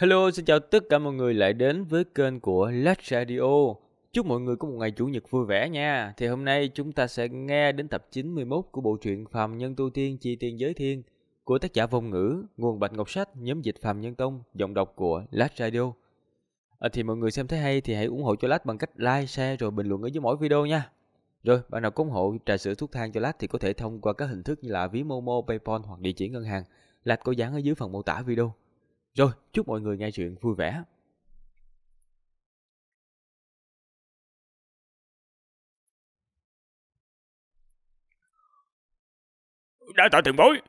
Hello, xin chào tất cả mọi người lại đến với kênh của Let's Radio. Chúc mọi người có một ngày chủ nhật vui vẻ nha. Thì hôm nay chúng ta sẽ nghe đến tập 91 của bộ truyện Phàm Nhân Tu Tiên Chi Tiên Giới Thiên của tác giả Vong Ngữ, nguồn Bạch Ngọc Sách, nhóm dịch Phàm Nhân Tông, giọng đọc của Let's Radio. À, thì mọi người xem thấy hay thì hãy ủng hộ cho Lát bằng cách like, share rồi bình luận ở dưới mỗi video nha. Rồi, bạn nào có ủng hộ trà sữa thuốc thang cho Lát thì có thể thông qua các hình thức như là ví Momo, Paypal hoặc địa chỉ ngân hàng. Lát có dán ở dưới phần mô tả video. Rồi, chúc mọi người nghe chuyện vui vẻ. Đã tạ tiền bối.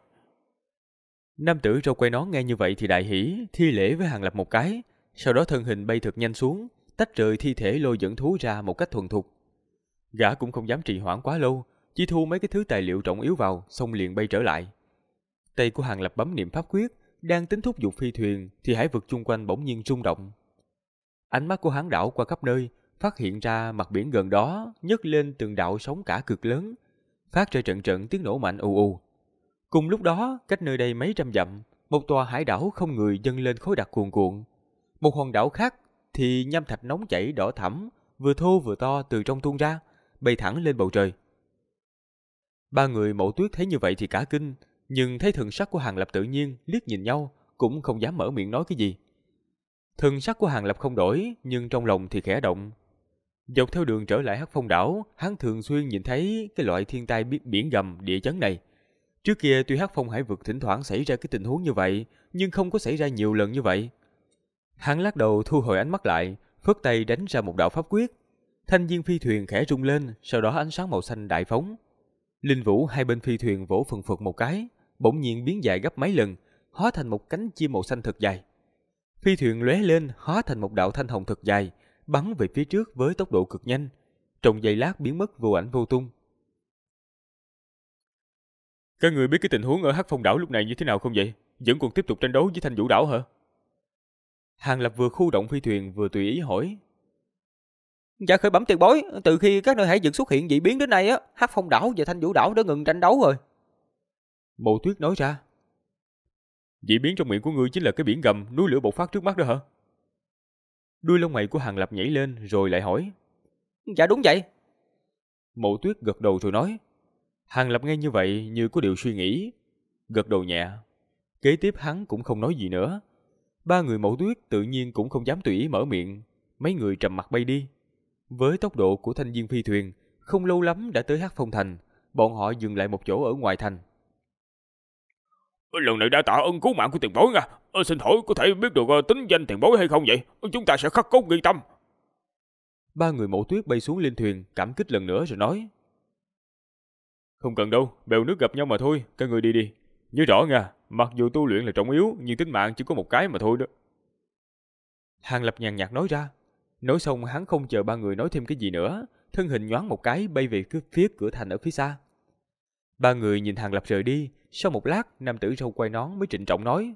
Nam tử râu quay nón nghe như vậy thì đại hỉ, thi lễ với hàng lập một cái, sau đó thân hình bay thật nhanh xuống, tách rời thi thể lôi dẫn thú ra một cách thuần thục. Gã cũng không dám trì hoãn quá lâu, chỉ thu mấy cái thứ tài liệu trọng yếu vào, xong liền bay trở lại. Tay của hàng lập bấm niệm pháp quyết, đang tính thúc giục phi thuyền thì hải vực chung quanh bỗng nhiên rung động. Ánh mắt của hắn đảo qua khắp nơi, phát hiện ra mặt biển gần đó nhấc lên từng đạo sóng cả cực lớn, phát ra trận trận tiếng nổ mạnh ù ù. Cùng lúc đó, cách nơi đây mấy trăm dặm, một tòa hải đảo không người dâng lên khối đặc cuồn cuộn. Một hòn đảo khác thì nham thạch nóng chảy đỏ thẫm, vừa thô vừa to từ trong tuôn ra, bay thẳng lên bầu trời. Ba người mẫu tuyết thấy như vậy thì cả kinh, nhưng thấy thần sắc của Hàng Lập tự nhiên, liếc nhìn nhau, cũng không dám mở miệng nói cái gì. Thần sắc của Hàng Lập không đổi, nhưng trong lòng thì khẽ động. Dọc theo đường trở lại Hắc Phong đảo, hắn thường xuyên nhìn thấy cái loại thiên tai biển gầm địa chấn này. Trước kia tuy Hắc Phong hải vực thỉnh thoảng xảy ra cái tình huống như vậy, nhưng không có xảy ra nhiều lần như vậy. Hắn lắc đầu thu hồi ánh mắt lại, phất tay đánh ra một đạo pháp quyết. Thanh viên phi thuyền khẽ rung lên, sau đó ánh sáng màu xanh đại phóng. Linh vũ hai bên phi thuyền vỗ phần phật một cái, bỗng nhiên biến dài gấp mấy lần, hóa thành một cánh chim màu xanh thật dài. Phi thuyền lóe lên, hóa thành một đạo thanh hồng thật dài, bắn về phía trước với tốc độ cực nhanh, trong giây lát biến mất vô ảnh vô tung. Các người biết cái tình huống ở Hắc Phong đảo lúc này như thế nào không vậy? Vẫn còn tiếp tục tranh đấu với Thanh Vũ đảo hả? Hàng Lập vừa khu động phi thuyền vừa tùy ý hỏi. Dạ khởi bẩm tiền bối, từ khi các nơi hải vực xuất hiện dị biến đến nay á, Hắc Phong đảo và Thanh Vũ đảo đã ngừng tranh đấu rồi. Mộ Tuyết nói ra. Dị biến trong miệng của ngươi chính là cái biển gầm, núi lửa bộc phát trước mắt đó hả? Đuôi lông mày của Hàng Lập nhảy lên rồi lại hỏi. Dạ đúng vậy. Mộ Tuyết gật đầu rồi nói. Hàng Lập nghe như vậy như có điều suy nghĩ. Gật đầu nhẹ. Kế tiếp hắn cũng không nói gì nữa. Ba người mẫu tuyết tự nhiên cũng không dám tùy ý mở miệng. Mấy người trầm mặt bay đi. Với tốc độ của thanh viên phi thuyền, không lâu lắm đã tới Hát Phong Thành. Bọn họ dừng lại một chỗ ở ngoài thành. Lần này đã tạ ơn cứu mạng của tiền bối nha. Ờ, xin hỏi có thể biết được uh, tính danh tiền bối hay không vậy? Chúng ta sẽ khắc cốt ghi tâm. Ba người mẫu tuyết bay xuống lên thuyền, cảm kích lần nữa rồi nói. Không cần đâu, bèo nước gặp nhau mà thôi, các người đi đi. Nhớ rõ nha, mặc dù tu luyện là trọng yếu, nhưng tính mạng chỉ có một cái mà thôi đó. Hàng Lập nhàn nhạt nói ra. Nói xong hắn không chờ ba người nói thêm cái gì nữa, thân hình nhoáng một cái bay về phía cửa thành ở phía xa. Ba người nhìn Hàng Lập rời đi, sau một lát, nam tử râu quay nón mới trịnh trọng nói.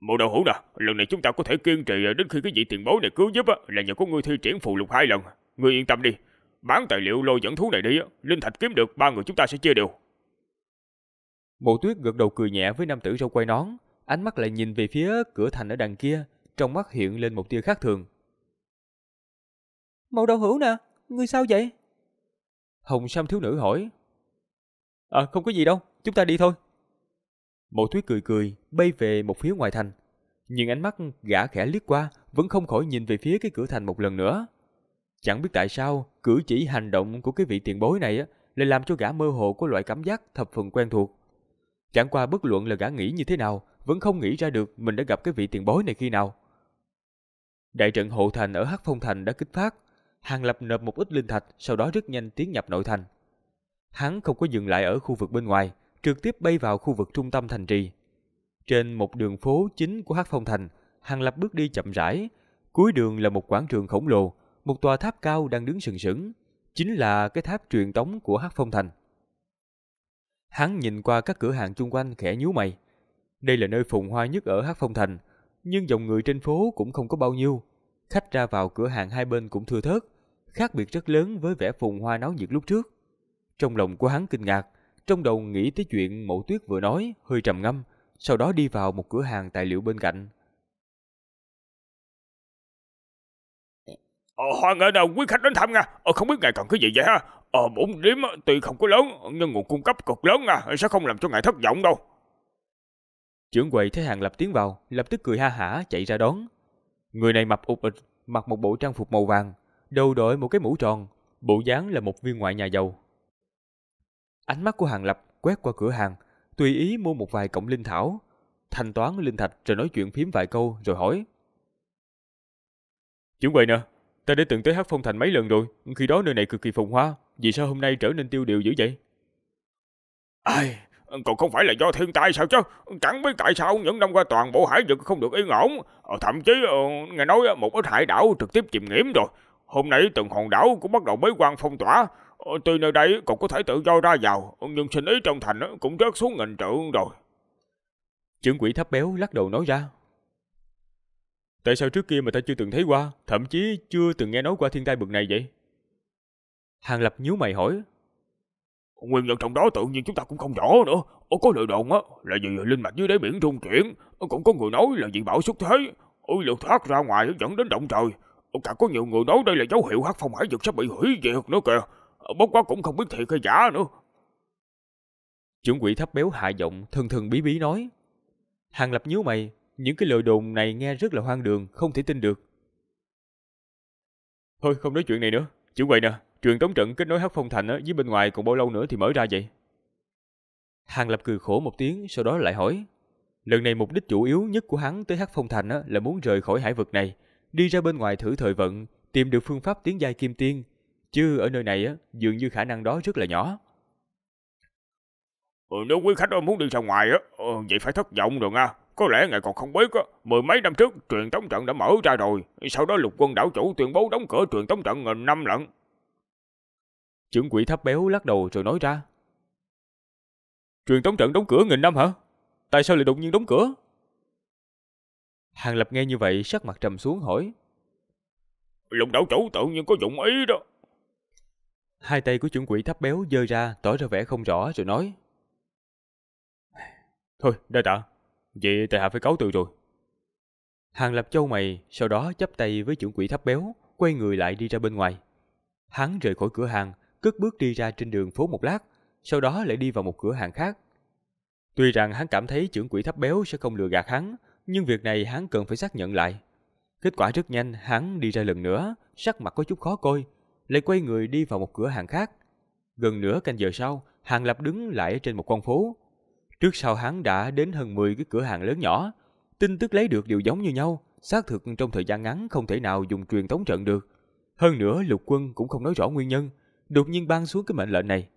Một đầu hữu nè, lần này chúng ta có thể kiên trì đến khi cái vị tiền bối này cứu giúp á, là nhờ có ngươi thi triển phù lục hai lần. Ngươi yên tâm đi, bán tài liệu lôi dẫn thú này đi, linh thạch kiếm được ba người chúng ta sẽ chia đều. Mộ tuyết gật đầu cười nhẹ với nam tử râu quay nón, ánh mắt lại nhìn về phía cửa thành ở đằng kia, trong mắt hiện lên một tia khác thường. Mộ đầu hữu nè, ngươi sao vậy? Hồng Sam thiếu nữ hỏi. À không có gì đâu, chúng ta đi thôi. Mộ tuyết cười cười, bay về một phía ngoài thành. Nhưng ánh mắt gã khẽ liếc qua, vẫn không khỏi nhìn về phía cái cửa thành một lần nữa. Chẳng biết tại sao, cử chỉ hành động của cái vị tiền bối này á, lại làm cho gã mơ hồ có loại cảm giác thập phần quen thuộc. Chẳng qua bất luận là gã nghĩ như thế nào, vẫn không nghĩ ra được mình đã gặp cái vị tiền bối này khi nào. Đại trận hộ thành ở Hắc Phong Thành đã kích phát, Hàng Lập nộp một ít linh thạch, sau đó rất nhanh tiến nhập nội thành. Hắn không có dừng lại ở khu vực bên ngoài, trực tiếp bay vào khu vực trung tâm thành trì. Trên một đường phố chính của Hắc Phong Thành, Hàng Lập bước đi chậm rãi, cuối đường là một quảng trường khổng lồ, một tòa tháp cao đang đứng sừng sững, chính là cái tháp truyền tống của Hắc Phong Thành. Hắn nhìn qua các cửa hàng chung quanh khẽ nhíu mày. Đây là nơi phồn hoa nhất ở Hắc Phong Thành, nhưng dòng người trên phố cũng không có bao nhiêu. Khách ra vào cửa hàng hai bên cũng thưa thớt, khác biệt rất lớn với vẻ phồn hoa náo nhiệt lúc trước. Trong lòng của hắn kinh ngạc, trong đầu nghĩ tới chuyện Mộ Tuyết vừa nói, hơi trầm ngâm, sau đó đi vào một cửa hàng tài liệu bên cạnh. Ờ, hoan nghênh nào quý khách đến thăm nha. Ờ, không biết ngài cần cái gì vậy ha? Ờ, bổn điếm tuy không có lớn, nhưng nguồn cung cấp cực lớn nha, sẽ không làm cho ngài thất vọng đâu. Trưởng quầy thấy Hàng Lập tiến vào, lập tức cười ha hả chạy ra đón. Người này mập ụt ịch, mặc một bộ trang phục màu vàng, đầu đội một cái mũ tròn, bộ dáng là một viên ngoại nhà giàu. Ánh mắt của Hàng Lập quét qua cửa hàng, tùy ý mua một vài cọng linh thảo, thanh toán linh thạch rồi nói chuyện phím vài câu rồi hỏi. Trưởng quầy nè, ta đã từng tới Hắc Phong Thành mấy lần rồi, khi đó nơi này cực kỳ phồn hoa, vì sao hôm nay trở nên tiêu điều dữ vậy? Ai, còn không phải là do thiên tai sao chứ? Chẳng biết tại sao những năm qua toàn bộ hải vực không được yên ổn. Ờ, thậm chí ờ, nghe nói một ít hải đảo trực tiếp chìm nghiễm rồi. Hôm nay từng hòn đảo cũng bắt đầu bế quan phong tỏa. Ờ, tuy nơi đây còn có thể tự do ra vào, nhưng sinh ý trong thành cũng rớt xuống nghìn trượng rồi. Trưởng quỷ thấp béo lắc đầu nói ra. Tại sao trước kia mà ta chưa từng thấy qua, thậm chí chưa từng nghe nói qua thiên tai bực này vậy? Hàng Lập nhíu mày hỏi. Nguyên nhân trong đó tự nhiên chúng ta cũng không rõ nữa. Ồ, có lời đồn á là vì linh mạch dưới đáy biển trung chuyển, cũng có người nói là vì bão xuất thế, ôi lượt thoát ra ngoài dẫn đến động trời. Cả có nhiều người nói đây là dấu hiệu hắc phong hải vực sắp bị hủy diệt nữa kìa. Bốc quá cũng không biết thiệt hay giả nữa. Trưởng quỷ thấp béo hạ giọng thân thân bí bí nói. Hàng lập nhíu mày, những cái lời đồn này nghe rất là hoang đường, không thể tin được. Thôi không nói chuyện này nữa, trưởng quầy nè, Truyền tống trận kết nối Hắc Phong Thành với bên ngoài còn bao lâu nữa thì mở ra vậy? Hàng Lập cười khổ một tiếng, sau đó lại hỏi. Lần này mục đích chủ yếu nhất của hắn tới Hắc Phong Thành là muốn rời khỏi hải vực này, đi ra bên ngoài thử thời vận, tìm được phương pháp tiến giai kim tiên. Chứ ở nơi này dường như khả năng đó rất là nhỏ. Ừ, nếu quý khách muốn đi ra ngoài á, ừ, vậy phải thất vọng rồi nha. Có lẽ ngài còn không biết á, mười mấy năm trước truyền tống trận đã mở ra rồi, sau đó lục quân đảo chủ tuyên bố đóng cửa truyền tống trận nghìn năm lận. Trưởng quỷ thấp béo lắc đầu rồi nói ra. Truyền tống trận đóng cửa nghìn năm hả? Tại sao lại đột nhiên đóng cửa? Hàng Lập nghe như vậy sắc mặt trầm xuống hỏi. Lục đảo chủ tự nhiên có dụng ý đó. Hai tay của trưởng quỷ thấp béo dơ ra tỏ ra vẻ không rõ rồi nói. Thôi, đa tạ. Vậy tại hạ phải cáo từ rồi. Hàng Lập châu mày, sau đó chắp tay với trưởng quỷ thấp béo, quay người lại đi ra bên ngoài. Hắn rời khỏi cửa hàng, cất bước đi ra trên đường phố một lát, sau đó lại đi vào một cửa hàng khác. Tuy rằng hắn cảm thấy trưởng quỷ thấp béo sẽ không lừa gạt hắn, nhưng việc này hắn cần phải xác nhận lại. Kết quả rất nhanh, hắn đi ra lần nữa, sắc mặt có chút khó coi, lại quay người đi vào một cửa hàng khác. Gần nửa canh giờ sau, Hàng Lập đứng lại trên một con phố. Trước sau hắn đã đến hơn 10 cái cửa hàng lớn nhỏ, tin tức lấy được đều giống như nhau, xác thực trong thời gian ngắn không thể nào dùng truyền tống trận được. Hơn nữa lục quân cũng không nói rõ nguyên nhân, đột nhiên ban xuống cái mệnh lệnh này.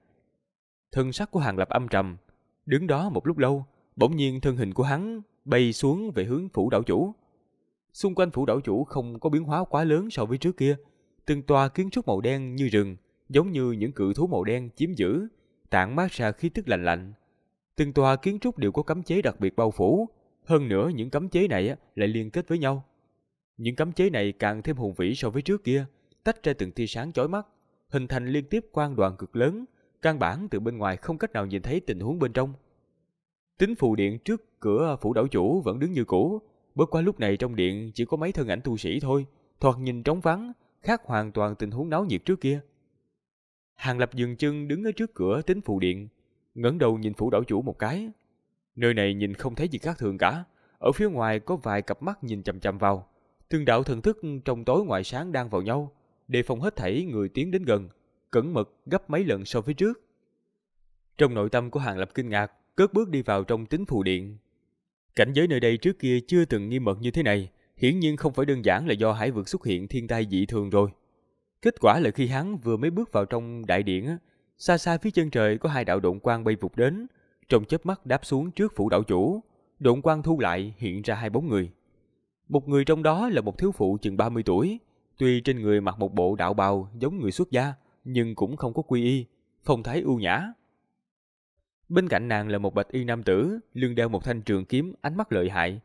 Thân sắc của Hàng Lập âm trầm, đứng đó một lúc lâu, bỗng nhiên thân hình của hắn bay xuống về hướng phủ đảo chủ. Xung quanh phủ đảo chủ không có biến hóa quá lớn so với trước kia, từng tòa kiến trúc màu đen như rừng, giống như những cự thú màu đen chiếm giữ, tản mát ra khí tức lạnh lạnh. Từng tòa kiến trúc đều có cấm chế đặc biệt bao phủ, hơn nữa những cấm chế này lại liên kết với nhau. Những cấm chế này càng thêm hùng vĩ so với trước kia, tách ra từng tia sáng chói mắt, hình thành liên tiếp quang đoàn cực lớn, căn bản từ bên ngoài không cách nào nhìn thấy tình huống bên trong. Tính phù điện trước cửa phủ đảo chủ vẫn đứng như cũ, bất qua lúc này trong điện chỉ có mấy thân ảnh tu sĩ thôi, thoạt nhìn trống vắng, khác hoàn toàn tình huống náo nhiệt trước kia. Hàng Lập dừng chân đứng ở trước cửa tính phụ điện, ngẩng đầu nhìn phủ đảo chủ một cái. Nơi này nhìn không thấy gì khác thường cả, ở phía ngoài có vài cặp mắt nhìn chằm chằm vào, Thương đạo thần thức trong tối ngoài sáng đang vào nhau, đề phòng hết thảy người tiến đến gần, cẩn mật gấp mấy lần so với trước. Trong nội tâm của Hàng Lập kinh ngạc, cất bước đi vào trong tính phụ điện. Cảnh giới nơi đây trước kia chưa từng nghi mật như thế này, hiển nhiên không phải đơn giản là do hải vực xuất hiện thiên tai dị thường rồi. Kết quả là khi hắn vừa mới bước vào trong đại điện, xa xa phía chân trời có hai đạo độn quang bay vụt đến, trong chớp mắt đáp xuống trước phủ đạo chủ. Độn quang thu lại hiện ra hai bóng người. Một người trong đó là một thiếu phụ chừng 30 tuổi, Tuy trên người mặc một bộ đạo bào giống người xuất gia, nhưng cũng không có quy y, phong thái ưu nhã. Bên cạnh nàng là một bạch y nam tử, lưng đeo một thanh trường kiếm, ánh mắt lợi hại.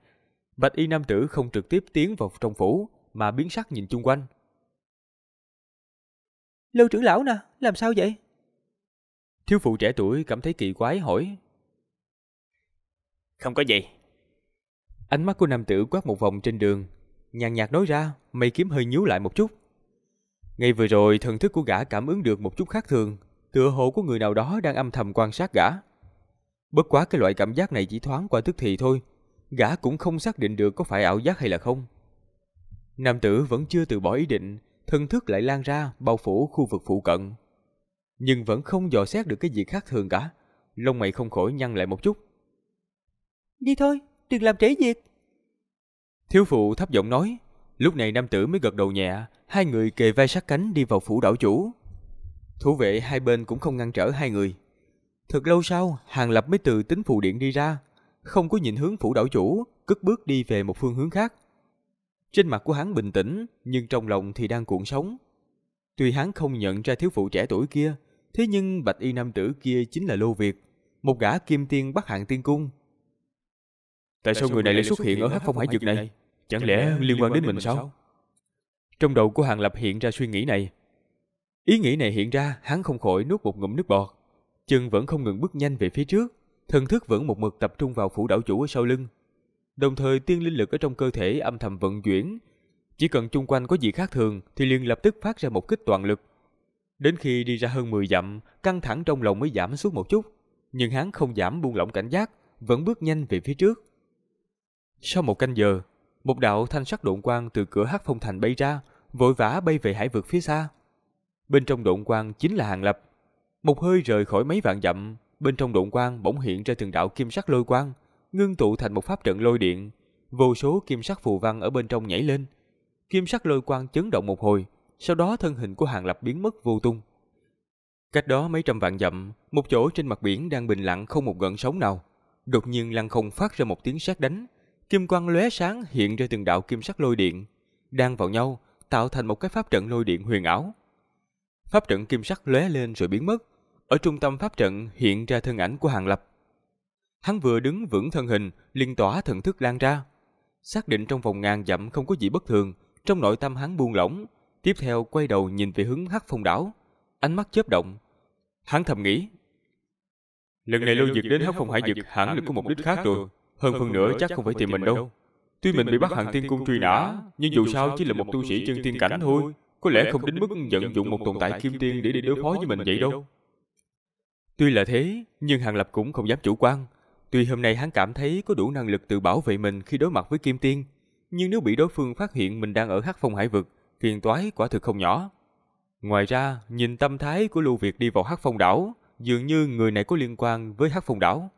Bạch y nam tử không trực tiếp tiến vào trong phủ, mà biến sắc nhìn chung quanh. Lưu trưởng lão nè, làm sao vậy? Thiếu phụ trẻ tuổi cảm thấy kỳ quái hỏi. Không có gì, Ánh mắt của nam tử quét một vòng trên đường, nhàn nhạt nói ra, mày kiếm hơi nhíu lại một chút. Ngay vừa rồi, thần thức của gã cảm ứng được một chút khác thường, tựa hồ của người nào đó đang âm thầm quan sát gã. Bất quá cái loại cảm giác này chỉ thoáng qua tức thì thôi, gã cũng không xác định được có phải ảo giác hay là không. Nam tử vẫn chưa từ bỏ ý định, thần thức lại lan ra bao phủ khu vực phụ cận. Nhưng vẫn không dò xét được cái gì khác thường cả, lông mày không khỏi nhăn lại một chút. Đi thôi, đừng làm trễ việc. Thiếu phụ thấp giọng nói, lúc này nam tử mới gật đầu nhẹ, hai người kề vai sát cánh đi vào phủ đảo chủ. Thủ vệ hai bên cũng không ngăn trở hai người. Thật lâu sau, Hàng Lập mới từ tính phù điện đi ra, không có nhìn hướng phủ đảo chủ, cất bước đi về một phương hướng khác. Trên mặt của hắn bình tĩnh, nhưng trong lòng thì đang cuộn sóng. Tuy hắn không nhận ra thiếu phụ trẻ tuổi kia, thế nhưng bạch y nam tử kia chính là Lô Việt, một gã kim tiên bắc hạng tiên cung. Tại sao người này lại xuất hiện ở hắc phong hải dược này? Chẳng lẽ liên quan đến mình sao? Trong đầu của Hàng Lập hiện ra suy nghĩ này. Ý nghĩ này hiện ra, hắn không khỏi nuốt một ngụm nước bọt. Chân vẫn không ngừng bước nhanh về phía trước, thần thức vẫn một mực tập trung vào phủ đảo chủ ở sau lưng. Đồng thời tiên linh lực ở trong cơ thể âm thầm vận chuyển. Chỉ cần chung quanh có gì khác thường thì liền lập tức phát ra một kích toàn lực. Đến khi đi ra hơn 10 dặm, căng thẳng trong lòng mới giảm xuống một chút. Nhưng hắn không giảm buông lỏng cảnh giác, vẫn bước nhanh về phía trước. Sau một canh giờ, một đạo thanh sắc độn quang từ cửa hắc phong thành bay ra, vội vã bay về hải vực phía xa. Bên trong độn quang chính là Hàng Lập. Một hơi rời khỏi mấy vạn dặm, bên trong độn quang bỗng hiện ra từng đạo kim sắc lôi quang, ngưng tụ thành một pháp trận lôi điện. Vô số kim sắc phù văn ở bên trong nhảy lên. Kim sắc lôi quang chấn động một hồi, sau đó thân hình của Hàng Lập biến mất vô tung. Cách đó mấy trăm vạn dặm, một chỗ trên mặt biển đang bình lặng không một gợn sóng nào. Đột nhiên lăng không phát ra một tiếng sét đánh, kim quang lóe sáng hiện ra từng đạo kim sắc lôi điện, đang vào nhau, tạo thành một cái pháp trận lôi điện huyền ảo. Pháp trận kim sắc lóe lên rồi biến mất, ở trung tâm pháp trận hiện ra thân ảnh của Hàng Lập. Hắn vừa đứng vững thân hình, liên tỏa thần thức lan ra. Xác định trong vòng ngàn dặm không có gì bất thường, trong nội tâm hắn buông lỏng, tiếp theo quay đầu nhìn về hướng Hắc Phong đảo, ánh mắt chớp động. Hắn thầm nghĩ, lần này lưu diệt đến Hắc Phong Hải Dực hẳn là có mục đích khác rồi, hơn phần nữa chắc không phải tìm mình đâu. Tuy mình bị bắt hạng tiên cung truy nã, nhưng dù sao chỉ là một tu sĩ chân tiên cảnh thôi, có lẽ không đến mức vận dụng một tồn tại kim tiên để đi đối phó với mình vậy đâu. Tuy là thế, nhưng Hàng Lập cũng không dám chủ quan. Tuy hôm nay hắn cảm thấy có đủ năng lực tự bảo vệ mình khi đối mặt với kim tiên, nhưng nếu bị đối phương phát hiện mình đang ở hắc phong hải vực, phiền toái quả thực không nhỏ. Ngoài ra, nhìn tâm thái của Lưu Việt đi vào hắc phong đảo, dường như người này có liên quan với hắc phong đảo.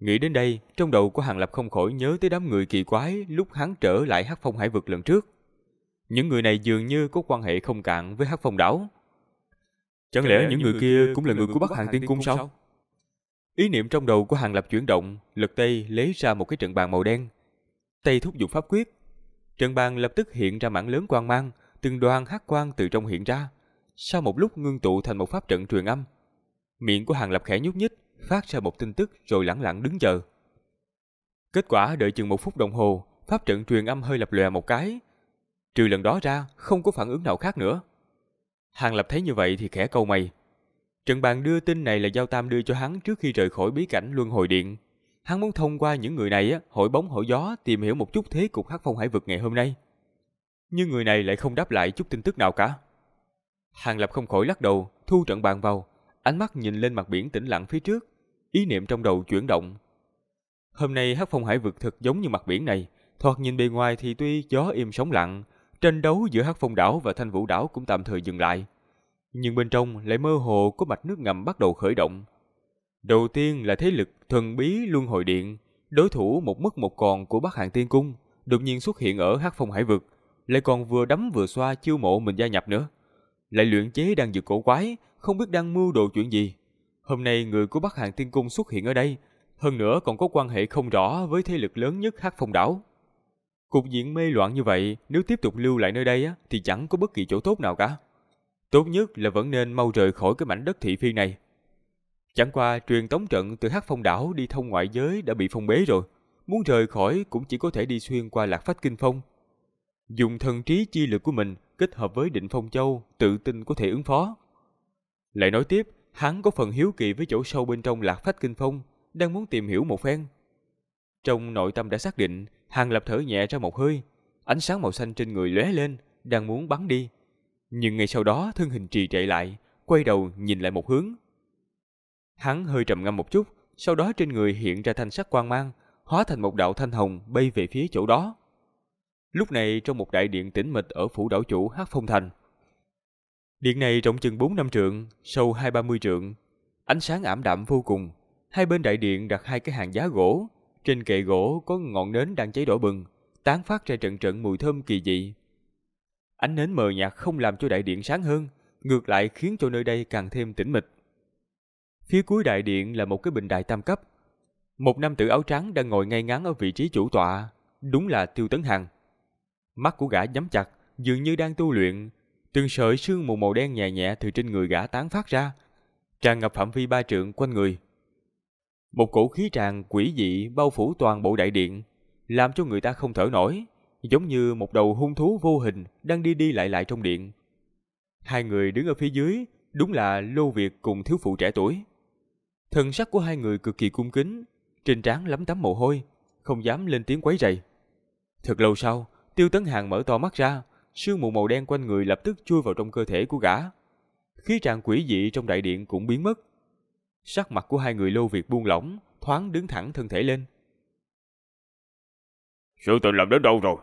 Nghĩ đến đây, trong đầu của Hàng Lập không khỏi nhớ tới đám người kỳ quái lúc hắn trở lại hắc phong hải vực lần trước. Những người này dường như có quan hệ không cạn với hắc phong đảo. Chẳng lẽ những người kia cũng là người của Bắc Hàng Tiên Cung sao? Ý niệm trong đầu của Hàng Lập chuyển động, lật tay lấy ra một cái trận bàn màu đen. Tay thúc giục pháp quyết. Trận bàn lập tức hiện ra mảng lớn quang mang, từng đoàn hắc quang từ trong hiện ra. Sau một lúc ngưng tụ thành một pháp trận truyền âm. Miệng của Hàng Lập khẽ nhúc nhích, phát ra một tin tức rồi lẳng lặng đứng chờ. Kết quả đợi chừng một phút đồng hồ, pháp trận truyền âm hơi lập lòe một cái. Trừ lần đó ra, không có phản ứng nào khác nữa. Hàng Lập thấy như vậy thì khẽ câu mày. Trần bàn đưa tin này là Giao Tam đưa cho hắn trước khi rời khỏi bí cảnh Luân Hồi Điện. Hắn muốn thông qua những người này á, hỏi bóng hỏi gió tìm hiểu một chút thế cục hắc phong hải vực ngày hôm nay. Nhưng người này lại không đáp lại chút tin tức nào cả. Hàng Lập không khỏi lắc đầu, thu trận bàn vào, ánh mắt nhìn lên mặt biển tĩnh lặng phía trước, ý niệm trong đầu chuyển động. Hôm nay hắc phong hải vực thật giống như mặt biển này, thoạt nhìn bề ngoài thì tuy gió im sóng lặng, Tranh đấu giữa Hắc Phong đảo và Thanh Vũ đảo cũng tạm thời dừng lại. Nhưng bên trong lại mơ hồ có mạch nước ngầm bắt đầu khởi động. Đầu tiên là thế lực thần bí Luân Hồi Điện, đối thủ một mất một còn của Bắc Hạng Tiên Cung, đột nhiên xuất hiện ở Hắc Phong Hải Vực, lại còn vừa đấm vừa xoa chiêu mộ mình gia nhập nữa. Lại luyện chế đang dược cổ quái, không biết đang mưu đồ chuyện gì. Hôm nay người của Bắc Hạng Tiên Cung xuất hiện ở đây, hơn nữa còn có quan hệ không rõ với thế lực lớn nhất Hắc Phong đảo. Cục diện mê loạn như vậy, nếu tiếp tục lưu lại nơi đây á, thì chẳng có bất kỳ chỗ tốt nào cả. Tốt nhất là vẫn nên mau rời khỏi cái mảnh đất thị phi này. Chẳng qua truyền tống trận từ Hắc Phong đảo đi thông ngoại giới đã bị phong bế rồi. Muốn rời khỏi cũng chỉ có thể đi xuyên qua Lạc Phách Kinh Phong. Dùng thần trí chi lực của mình kết hợp với định phong châu, tự tin có thể ứng phó. Lại nói tiếp, hắn có phần hiếu kỳ với chỗ sâu bên trong Lạc Phách Kinh Phong, đang muốn tìm hiểu một phen. Trong nội tâm đã xác định, Hàng Lập thở nhẹ ra một hơi, ánh sáng màu xanh trên người lóe lên, đang muốn bắn đi. Nhưng ngay sau đó thân hình trì trệ lại, quay đầu nhìn lại một hướng. Hắn hơi trầm ngâm một chút, sau đó trên người hiện ra thanh sắc quang mang, hóa thành một đạo thanh hồng bay về phía chỗ đó. Lúc này trong một đại điện tĩnh mịch ở phủ đảo chủ Hắc Phong Thành. Điện này rộng chừng 4 năm trượng, sâu hai ba mươi trượng, ánh sáng ảm đạm vô cùng. Hai bên đại điện đặt hai cái hàng giá gỗ, trên kệ gỗ có ngọn nến đang cháy đỏ bừng, tán phát ra trận trận mùi thơm kỳ dị. Ánh nến mờ nhạt không làm cho đại điện sáng hơn, ngược lại khiến cho nơi đây càng thêm tĩnh mịch. Phía cuối đại điện là một cái bình đài tam cấp. Một nam tử áo trắng đang ngồi ngay ngắn ở vị trí chủ tọa, đúng là Tiêu Tấn Hằng. Mắt của gã nhắm chặt, dường như đang tu luyện, từng sợi sương mù màu đen nhẹ nhẹ từ trên người gã tán phát ra, tràn ngập phạm vi ba trượng quanh người. Một cổ khí tràn quỷ dị bao phủ toàn bộ đại điện, làm cho người ta không thở nổi, giống như một đầu hung thú vô hình đang đi đi lại lại trong điện. Hai người đứng ở phía dưới, đúng là Lô Việt cùng thiếu phụ trẻ tuổi. Thần sắc của hai người cực kỳ cung kính, trên trán lấm tấm mồ hôi, không dám lên tiếng quấy rầy. Thật lâu sau, Tiêu Tấn Hàng mở to mắt ra, sương mù màu đen quanh người lập tức chui vào trong cơ thể của gã. Khí tràn quỷ dị trong đại điện cũng biến mất. Sắc mặt của hai người Lô Việt buông lỏng, thoáng đứng thẳng thân thể lên. Sự tình làm đến đâu rồi?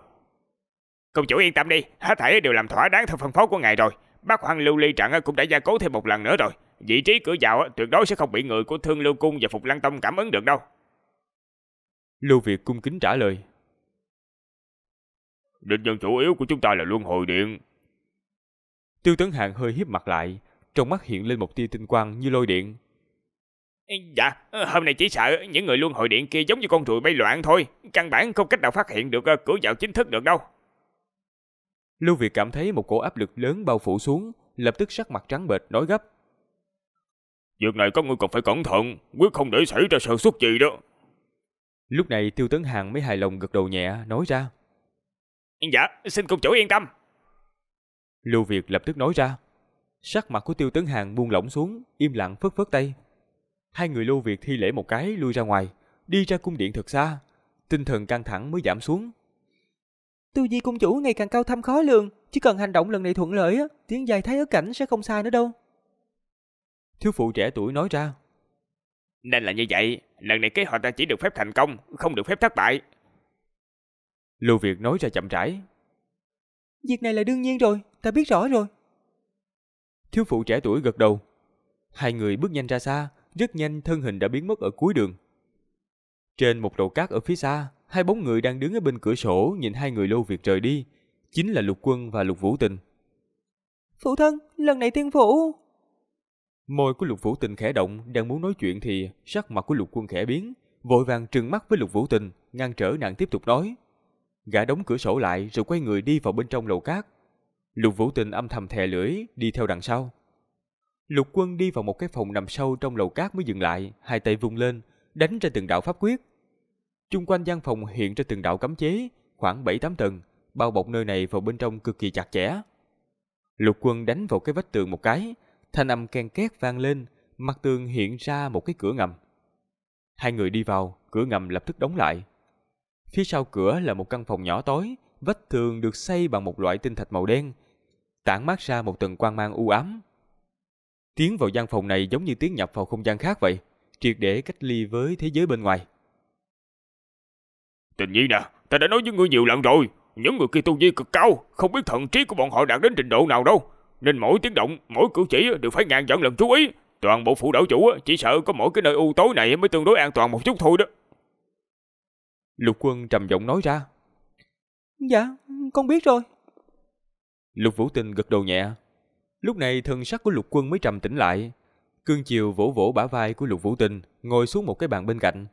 Công chủ yên tâm đi, hết thảy đều làm thỏa đáng theo phân phó của ngài rồi. Bác Hoàng Lưu Ly Trận cũng đã gia cố thêm một lần nữa rồi. Vị trí cửa vào tuyệt đối sẽ không bị người của Thương Lưu Cung và Phục Lăng Tông cảm ứng được đâu. Lưu Việt cung kính trả lời. Định nhân chủ yếu của chúng ta là Luân Hồi Điện. Tiêu Tấn Hàng hơi hiếp mặt lại, trong mắt hiện lên một tia tinh quang như lôi điện. Dạ, hôm nay chỉ sợ những người Luân Hồi Điện kia giống như con ruồi bay loạn thôi. Căn bản không cách nào phát hiện được cửa vào chính thức được đâu. Lưu Việt cảm thấy một cổ áp lực lớn bao phủ xuống, lập tức sắc mặt trắng bệch nói gấp. Việc này có người còn phải cẩn thận, quyết không để xảy ra sơ suất gì đó. Lúc này Tiêu Tấn Hàng mới hài lòng gật đầu nhẹ, nói ra. Dạ, xin công chủ yên tâm. Lưu Việt lập tức nói ra. Sắc mặt của Tiêu Tấn Hàng buông lỏng xuống, im lặng phất phất tay. Hai người Lưu Việt thi lễ một cái lui ra ngoài, đi ra cung điện thật xa. Tinh thần căng thẳng mới giảm xuống. Tu vi cung chủ ngày càng cao thâm khó lường, chỉ cần hành động lần này thuận lợi á, tiếng dài thái ở cảnh sẽ không sai nữa đâu. Thiếu phụ trẻ tuổi nói ra. Nên là như vậy, lần này kế hoạch ta chỉ được phép thành công, không được phép thất bại. Lưu Việt nói ra chậm rãi. Việc này là đương nhiên rồi, ta biết rõ rồi. Thiếu phụ trẻ tuổi gật đầu. Hai người bước nhanh ra xa, rất nhanh thân hình đã biến mất ở cuối đường. Trên một đầu cát ở phía xa, hai bóng người đang đứng ở bên cửa sổ nhìn hai người Lưu Việt rời đi, chính là Lục Quân và Lục Vũ Tình. Phụ thân, lần này tiên phủ. Môi của Lục Vũ Tình khẽ động, đang muốn nói chuyện thì sắc mặt của Lục Quân khẽ biến, vội vàng trừng mắt với Lục Vũ Tình, ngăn trở nàng tiếp tục nói. Gã đóng cửa sổ lại rồi quay người đi vào bên trong lầu cát. Lục Vũ Tình âm thầm thè lưỡi đi theo đằng sau. Lục Quân đi vào một cái phòng nằm sâu trong lầu cát mới dừng lại, hai tay vung lên, đánh ra từng đạo pháp quyết. Trung quanh gian phòng hiện ra từng đạo cấm chế, khoảng 7-8 tầng, bao bọc nơi này vào bên trong cực kỳ chặt chẽ. Lục Quân đánh vào cái vách tường một cái, thanh âm ken két vang lên, mặt tường hiện ra một cái cửa ngầm. Hai người đi vào, cửa ngầm lập tức đóng lại. Phía sau cửa là một căn phòng nhỏ tối, vách tường được xây bằng một loại tinh thạch màu đen, tản mát ra một tầng quang mang u ám. Tiến vào gian phòng này giống như tiến nhập vào không gian khác vậy, triệt để cách ly với thế giới bên ngoài. Tình nhi nè, ta đã nói với ngươi nhiều lần rồi, những người kia tu vi cực cao, không biết thần trí của bọn họ đạt đến trình độ nào đâu. Nên mỗi tiếng động, mỗi cử chỉ đều phải ngàn vạn lần chú ý. Toàn bộ phụ đảo chủ chỉ sợ có mỗi cái nơi u tối này mới tương đối an toàn một chút thôi đó. Lục quân trầm giọng nói ra. Dạ, con biết rồi. Lục Vũ Tình gật đầu nhẹ. Lúc này thân sắc của lục quân mới trầm tĩnh lại. Cương chiều vỗ vỗ bả vai của lục Vũ Tình, ngồi xuống một cái bàn bên cạnh.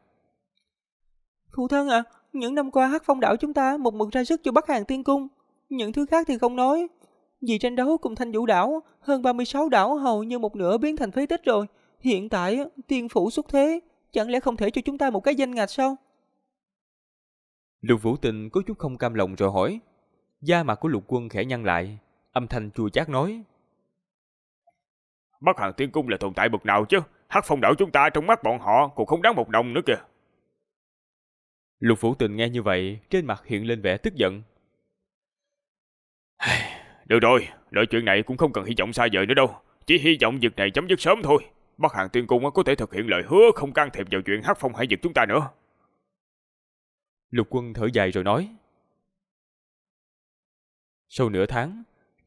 Phụ thân à, những năm qua hắc phong đảo chúng ta một mực ra sức cho Bắc Hàng Tiên Cung. Những thứ khác thì không nói. Vì tranh đấu cùng thanh vũ đảo, hơn 36 đảo hầu như một nửa biến thành phế tích rồi. Hiện tại tiên phủ xuất thế, chẳng lẽ không thể cho chúng ta một cái danh ngạch sao? Lục Vũ Tình có chút không cam lòng rồi hỏi. Da mặt của lục quân khẽ nhăn lại, âm thanh chua chát nói. Bắc Hàng Tiên Cung là tồn tại bậc nào chứ? Hắc phong đảo chúng ta trong mắt bọn họ cũng không đáng một đồng nữa kìa. Lục Phủ Tình nghe như vậy, trên mặt hiện lên vẻ tức giận. Được rồi, đợi chuyện này cũng không cần hy vọng xa vời nữa đâu. Chỉ hy vọng việc này chấm dứt sớm thôi. Bắc Hàng Tiên Cung có thể thực hiện lời hứa không can thiệp vào chuyện hắc phong hải vực chúng ta nữa. Lục quân thở dài rồi nói. Sau nửa tháng,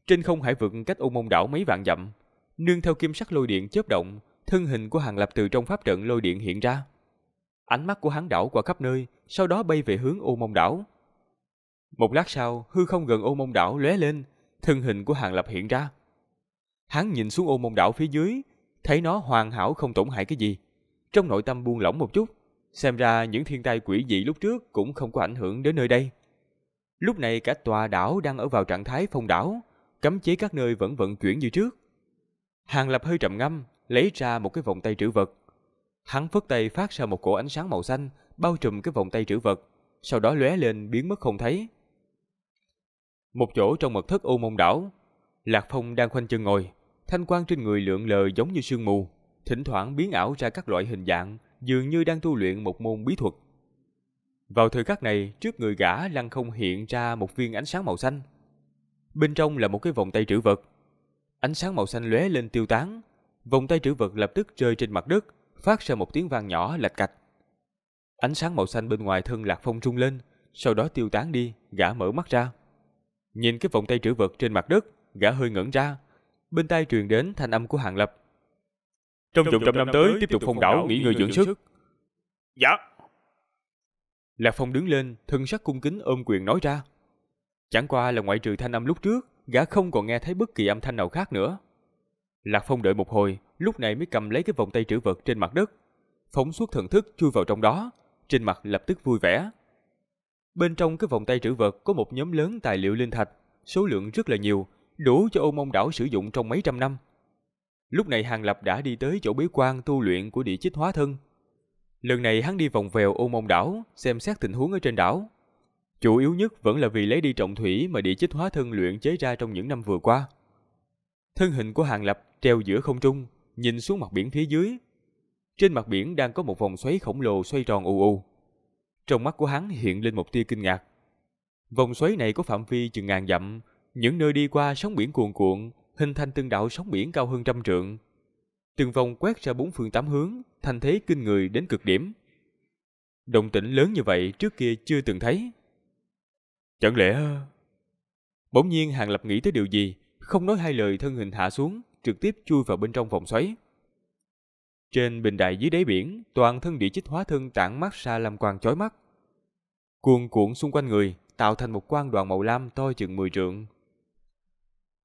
trên không hải vực cách ô môn đảo mấy vạn dặm, nương theo kim sắc lôi điện chớp động, thân hình của hàng lập từ trong pháp trận lôi điện hiện ra. Ánh mắt của hắn đảo qua khắp nơi, sau đó bay về hướng ô mông đảo. Một lát sau, hư không gần ô mông đảo lóe lên, thân hình của hàng lập hiện ra. Hắn nhìn xuống ô mông đảo phía dưới, thấy nó hoàn hảo không tổn hại cái gì. Trong nội tâm buông lỏng một chút, xem ra những thiên tai quỷ dị lúc trước cũng không có ảnh hưởng đến nơi đây. Lúc này cả tòa đảo đang ở vào trạng thái phong đảo, cấm chế các nơi vẫn vận chuyển như trước. Hàng Lập hơi trầm ngâm, lấy ra một cái vòng tay trữ vật. Hắn phất tay phát ra một cổ ánh sáng màu xanh, bao trùm cái vòng tay trữ vật, sau đó lóe lên biến mất không thấy. Một chỗ trong mật thất ô Mông đảo, Lạc Phong đang khoanh chân ngồi, thanh quang trên người lượn lờ giống như sương mù, thỉnh thoảng biến ảo ra các loại hình dạng, dường như đang tu luyện một môn bí thuật. Vào thời khắc này, trước người gã lăng không hiện ra một viên ánh sáng màu xanh. Bên trong là một cái vòng tay trữ vật. Ánh sáng màu xanh lóe lên tiêu tán, vòng tay trữ vật lập tức rơi trên mặt đất, phát ra một tiếng vang nhỏ lạch cạch. Ánh sáng màu xanh bên ngoài thân Lạc Phong trung lên, sau đó tiêu tán đi, gã mở mắt ra. Nhìn cái vòng tay trữ vật trên mặt đất, gã hơi ngẩn ra. Bên tai truyền đến thanh âm của Hàng Lập. Trong vòng trăm năm tới, tiếp tục phong đảo, nghỉ ngơi dưỡng sức. Dạ. Lạc Phong đứng lên, thân sắc cung kính ôm quyền nói ra. Chẳng qua là ngoại trừ thanh âm lúc trước, gã không còn nghe thấy bất kỳ âm thanh nào khác nữa. Lạc Phong đợi một hồi, lúc này mới cầm lấy cái vòng tay trữ vật trên mặt đất. Phóng suốt thần thức chui vào trong đó, trên mặt lập tức vui vẻ. Bên trong cái vòng tay trữ vật có một nhóm lớn tài liệu linh thạch, số lượng rất là nhiều, đủ cho ôn mông đảo sử dụng trong mấy trăm năm. Lúc này Hàng Lập đã đi tới chỗ bế quan tu luyện của địa chích hóa thân. Lần này hắn đi vòng vèo ôn mông đảo, xem xét tình huống ở trên đảo. Chủ yếu nhất vẫn là vì lấy đi trọng thủy mà địa chích hóa thân luyện chế ra trong những năm vừa qua. Thân hình của Hàng Lập treo giữa không trung, nhìn xuống mặt biển phía dưới. Trên mặt biển đang có một vòng xoáy khổng lồ xoay tròn u u. Trong mắt của hắn hiện lên một tia kinh ngạc. Vòng xoáy này có phạm vi chừng ngàn dặm, những nơi đi qua sóng biển cuồn cuộn, hình thành từng đạo sóng biển cao hơn trăm trượng. Từng vòng quét ra bốn phương tám hướng, thành thế kinh người đến cực điểm. Động tĩnh lớn như vậy trước kia chưa từng thấy. Chẳng lẽ... Bỗng nhiên Hàng Lập nghĩ tới điều gì, không nói hai lời thân hình hạ xuống, trực tiếp chui vào bên trong vòng xoáy. Trên bình đại dưới đáy biển, toàn thân địa chích hóa thân tản mắt ra làm quang chói mắt. Cuồn cuộn xung quanh người, tạo thành một quang đoàn màu lam to chừng 10 trượng.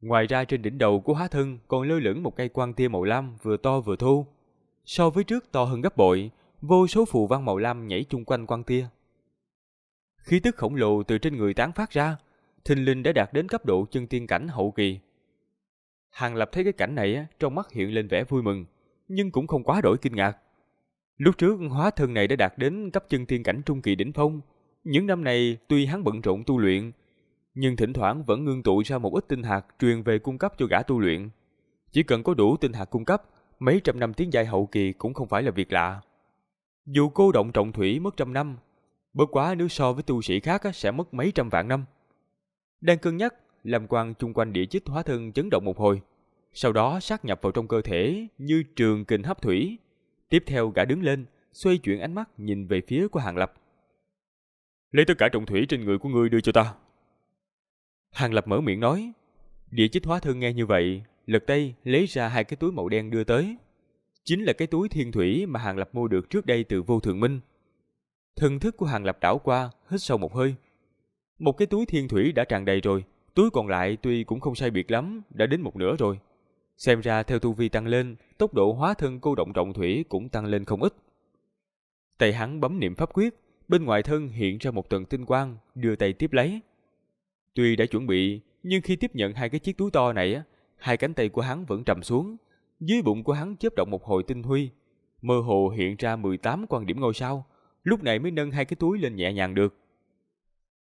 Ngoài ra trên đỉnh đầu của hóa thân còn lơ lửng một cây quang tia màu lam vừa to vừa thô. So với trước to hơn gấp bội, vô số phù văn màu lam nhảy chung quanh quang tia. Khí tức khổng lồ từ trên người tán phát ra, thình linh đã đạt đến cấp độ chân tiên cảnh hậu kỳ. Hàng Lập thấy cái cảnh này trong mắt hiện lên vẻ vui mừng, nhưng cũng không quá đổi kinh ngạc. Lúc trước hóa thân này đã đạt đến cấp chân tiên cảnh trung kỳ đỉnh phong, những năm này tuy hắn bận rộn tu luyện, nhưng thỉnh thoảng vẫn ngưng tụ ra một ít tinh hạt truyền về cung cấp cho gã tu luyện. Chỉ cần có đủ tinh hạt cung cấp, mấy trăm năm tiến giai hậu kỳ cũng không phải là việc lạ. Dù cô động trọng thủy mất trăm năm, bất quá nếu so với tu sĩ khác sẽ mất mấy trăm vạn năm. Đang cân nhắc, làm quan chung quanh địa chích hóa thân chấn động một hồi, sau đó sát nhập vào trong cơ thể như trường kình hấp thủy. Tiếp theo gã đứng lên, xoay chuyển ánh mắt nhìn về phía của Hàng Lập. Lấy tất cả trọng thủy trên người của ngươi đưa cho ta. Hàng Lập mở miệng nói. Địa chích hóa thân nghe như vậy, lật tay lấy ra hai cái túi màu đen đưa tới. Chính là cái túi thiên thủy mà Hàng Lập mua được trước đây từ vô thượng minh. Thần thức của Hàng Lập đảo qua, hít sâu một hơi. Một cái túi thiên thủy đã tràn đầy rồi, túi còn lại tuy cũng không sai biệt lắm, đã đến một nửa rồi. Xem ra theo tu vi tăng lên, tốc độ hóa thân cô động trọng thủy cũng tăng lên không ít. Tay hắn bấm niệm pháp quyết, bên ngoài thân hiện ra một tầng tinh quang, đưa tay tiếp lấy. Tuy đã chuẩn bị, nhưng khi tiếp nhận hai cái chiếc túi to này, hai cánh tay của hắn vẫn trầm xuống. Dưới bụng của hắn chớp động một hồi tinh huy, mơ hồ hiện ra 18 quan điểm ngôi sao, lúc này mới nâng hai cái túi lên nhẹ nhàng được.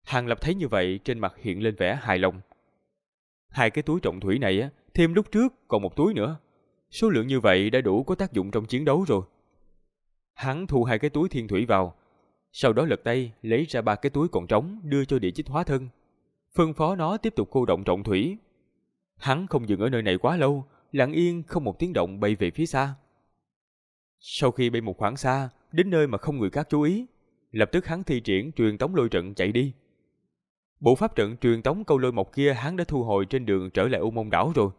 Hàng Lập thấy như vậy trên mặt hiện lên vẻ hài lòng. Hai cái túi trọng thủy này, á, thêm lúc trước còn một túi nữa. Số lượng như vậy đã đủ có tác dụng trong chiến đấu rồi. Hắn thu hai cái túi thiên thủy vào, Sau đó lật tay lấy ra ba cái túi còn trống đưa cho địa chích hóa thân. Phân phó nó tiếp tục cô động trọng thủy. Hắn không dừng ở nơi này quá lâu, lặng yên không một tiếng động bay về phía xa. Sau khi bay một khoảng xa, đến nơi mà không người khác chú ý, lập tức hắn thi triển truyền tống lôi trận chạy đi. Bộ pháp trận truyền tống câu lôi mộc kia hắn đã thu hồi trên đường trở lại U môn đảo rồi.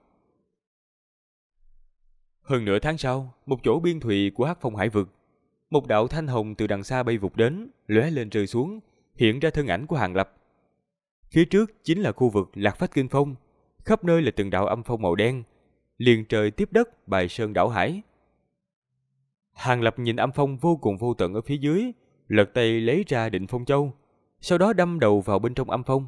Hơn nửa tháng sau, một chỗ biên thùy của Hắc Phong Hải vực, một đạo thanh hồng từ đằng xa bay vụt đến, lóe lên rơi xuống, hiện ra thân ảnh của Hàng Lập. Phía trước chính là khu vực Lạc Phách Kinh Phong, khắp nơi là từng đạo âm phong màu đen, liền trời tiếp đất bài sơn đảo hải. Hàng Lập nhìn âm phong vô cùng vô tận ở phía dưới, lật tay lấy ra định phong châu, sau đó đâm đầu vào bên trong âm phong.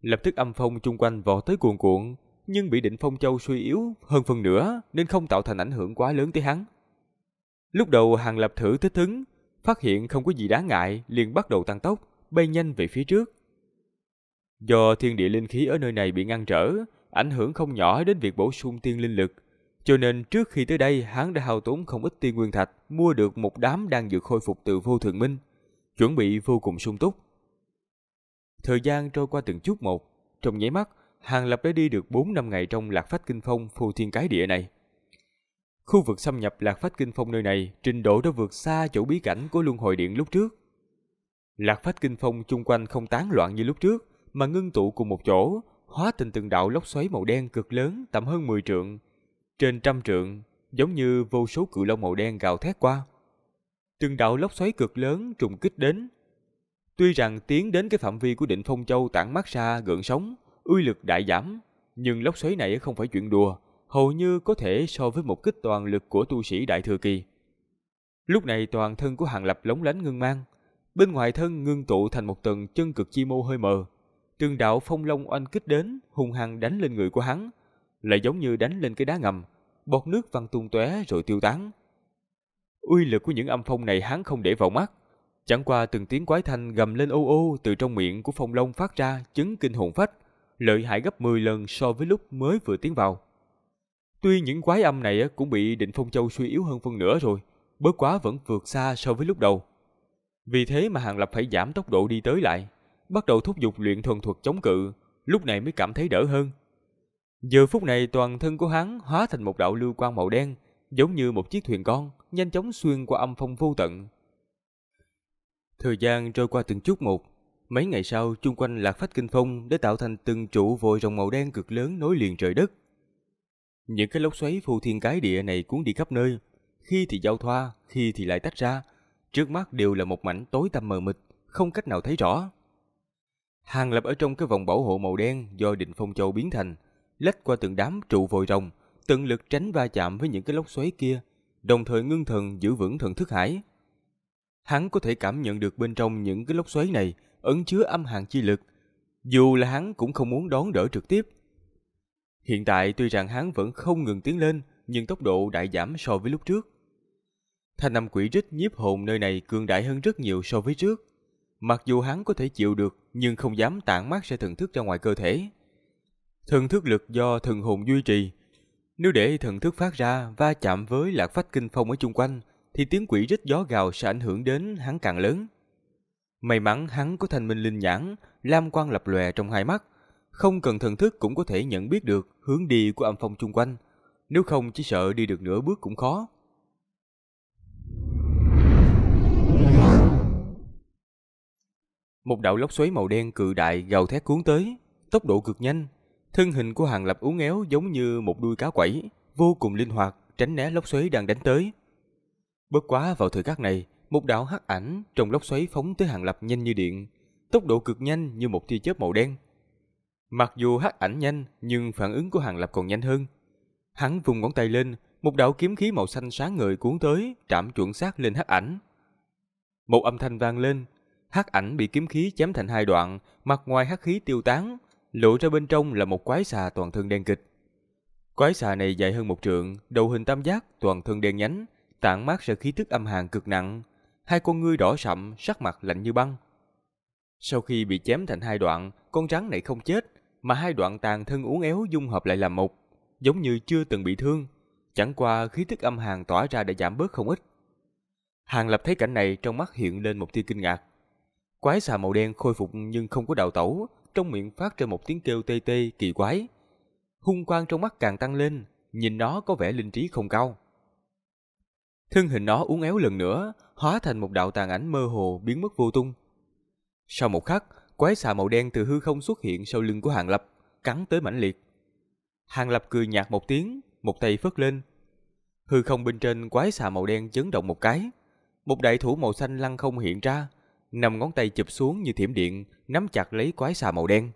Lập tức âm phong chung quanh vò tới cuồn cuộn, nhưng bị định phong châu suy yếu hơn phần nữa nên không tạo thành ảnh hưởng quá lớn tới hắn. Lúc đầu Hàng Lập thử thích ứng, phát hiện không có gì đáng ngại liền bắt đầu tăng tốc, bay nhanh về phía trước. Do thiên địa linh khí ở nơi này bị ngăn trở, ảnh hưởng không nhỏ đến việc bổ sung tiên linh lực, cho nên trước khi tới đây hắn đã hao tốn không ít tiên nguyên thạch mua được một đám đang dược khôi phục từ vô thượng minh, chuẩn bị vô cùng sung túc. Thời gian trôi qua từng chút một, trong nháy mắt, Hàng Lập đã đi được 4 năm ngày trong lạc phách kinh phong phù thiên cái địa này. Khu vực xâm nhập lạc phách kinh phong nơi này trình độ đã vượt xa chỗ bí cảnh của luân hồi điện lúc trước. Lạc phách kinh phong chung quanh không tán loạn như lúc trước, mà ngưng tụ cùng một chỗ, hóa thành từng đạo lốc xoáy màu đen cực lớn tầm hơn 10 trượng, trên trăm trượng, giống như vô số cự long màu đen gào thét qua. Từng đạo lốc xoáy cực lớn trùng kích đến. Tuy rằng tiến đến cái phạm vi của định phong châu tản mát ra gợn sóng, uy lực đại giảm, nhưng lốc xoáy này không phải chuyện đùa, hầu như có thể so với một kích toàn lực của tu sĩ đại thừa kỳ. Lúc này toàn thân của Hàng Lập lóng lánh ngưng mang, bên ngoài thân ngưng tụ thành một tầng chân cực chi mô hơi mờ. Từng đạo phong long oanh kích đến, hung hăng đánh lên người của hắn, lại giống như đánh lên cái đá ngầm, bọt nước văng tung tóe rồi tiêu tán. Uy lực của những âm phong này hắn không để vào mắt, chẳng qua từng tiếng quái thanh gầm lên ô ô từ trong miệng của phong long phát ra chứng kinh hồn phách, lợi hại gấp 10 lần so với lúc mới vừa tiến vào. Tuy những quái âm này cũng bị định phong châu suy yếu hơn phân nửa rồi, bớt quá vẫn vượt xa so với lúc đầu. Vì thế mà Hàng Lập phải giảm tốc độ đi tới lại, bắt đầu thúc giục luyện thuần thuật chống cự, lúc này mới cảm thấy đỡ hơn. Giờ phút này toàn thân của hắn hóa thành một đạo lưu quang màu đen, giống như một chiếc thuyền con, nhanh chóng xuyên qua âm phong vô tận. Thời gian trôi qua từng chút một, mấy ngày sau chung quanh lạc phách kinh phong đã tạo thành từng trụ vội rồng màu đen cực lớn nối liền trời đất. Những cái lốc xoáy phù thiên cái địa này cuốn đi khắp nơi, khi thì giao thoa, khi thì lại tách ra, trước mắt đều là một mảnh tối tăm mờ mịt, không cách nào thấy rõ. Hàng lập ở trong cái vòng bảo hộ màu đen do định phong châu biến thành, lách qua từng đám trụ vội rồng, tận lực tránh va chạm với những cái lốc xoáy kia, đồng thời ngưng thần giữ vững thần thức hải. Hắn có thể cảm nhận được bên trong những cái lốc xoáy này ẩn chứa âm hàn chi lực, dù là hắn cũng không muốn đón đỡ trực tiếp. Hiện tại tuy rằng hắn vẫn không ngừng tiến lên, nhưng tốc độ đại giảm so với lúc trước. Thanh âm quỷ rít nhiếp hồn nơi này cường đại hơn rất nhiều so với trước. Mặc dù hắn có thể chịu được, nhưng không dám tản mát ra thần thức ra ngoài cơ thể. Thần thức lực do thần hồn duy trì. Nếu để thần thức phát ra va chạm với lạc phách kinh phong ở chung quanh, thì tiếng quỷ rít gió gào sẽ ảnh hưởng đến hắn càng lớn. May mắn hắn có thành minh linh nhãn, lam quang lập lòe trong hai mắt, không cần thần thức cũng có thể nhận biết được hướng đi của âm phong chung quanh, nếu không chỉ sợ đi được nửa bước cũng khó. Một đạo lốc xoáy màu đen cự đại gào thét cuốn tới, tốc độ cực nhanh, Thân hình của Hàng Lập uốn éo giống như một đuôi cá quẩy, vô cùng linh hoạt, tránh né lốc xoáy đang đánh tới. Bất quá vào thời khắc này, một đạo hắc ảnh trong lốc xoáy phóng tới Hàng Lập nhanh như điện, tốc độ cực nhanh như một tia chớp màu đen. Mặc dù hắc ảnh nhanh, nhưng phản ứng của Hàng Lập còn nhanh hơn. Hắn vùng ngón tay lên, một đạo kiếm khí màu xanh sáng ngời cuốn tới, chạm chuẩn xác lên hắc ảnh. Một âm thanh vang lên, hắc ảnh bị kiếm khí chém thành hai đoạn, mặt ngoài hắc khí tiêu tán, lộ ra bên trong là một quái xà toàn thân đen kịch. Quái xà này dài hơn một trượng, đầu hình tam giác, toàn thân đen nhánh, tản mát ra khí tức âm hàn cực nặng, hai con ngươi đỏ sậm, sắc mặt lạnh như băng. Sau khi bị chém thành hai đoạn, con rắn này không chết, mà hai đoạn tàn thân uốn éo dung hợp lại làm một, giống như chưa từng bị thương, chẳng qua khí tức âm hàn tỏa ra đã giảm bớt không ít. Hàng Lập thấy cảnh này trong mắt hiện lên một tia kinh ngạc. Quái xà màu đen khôi phục nhưng không có đào tẩu, trong miệng phát ra một tiếng kêu tê tê kỳ quái. Hung quang trong mắt càng tăng lên, nhìn nó có vẻ linh trí không cao. Thân hình nó uốn éo lần nữa, hóa thành một đạo tàn ảnh mơ hồ biến mất vô tung. Sau một khắc, quái xà màu đen từ hư không xuất hiện sau lưng của Hàng Lập, cắn tới mãnh liệt. Hàng Lập cười nhạt một tiếng, một tay phất lên. Hư không bên trên quái xà màu đen chấn động một cái. Một đại thủ màu xanh lăng không hiện ra, nằm ngón tay chụp xuống như thiểm điện, nắm chặt lấy quái xà màu đen.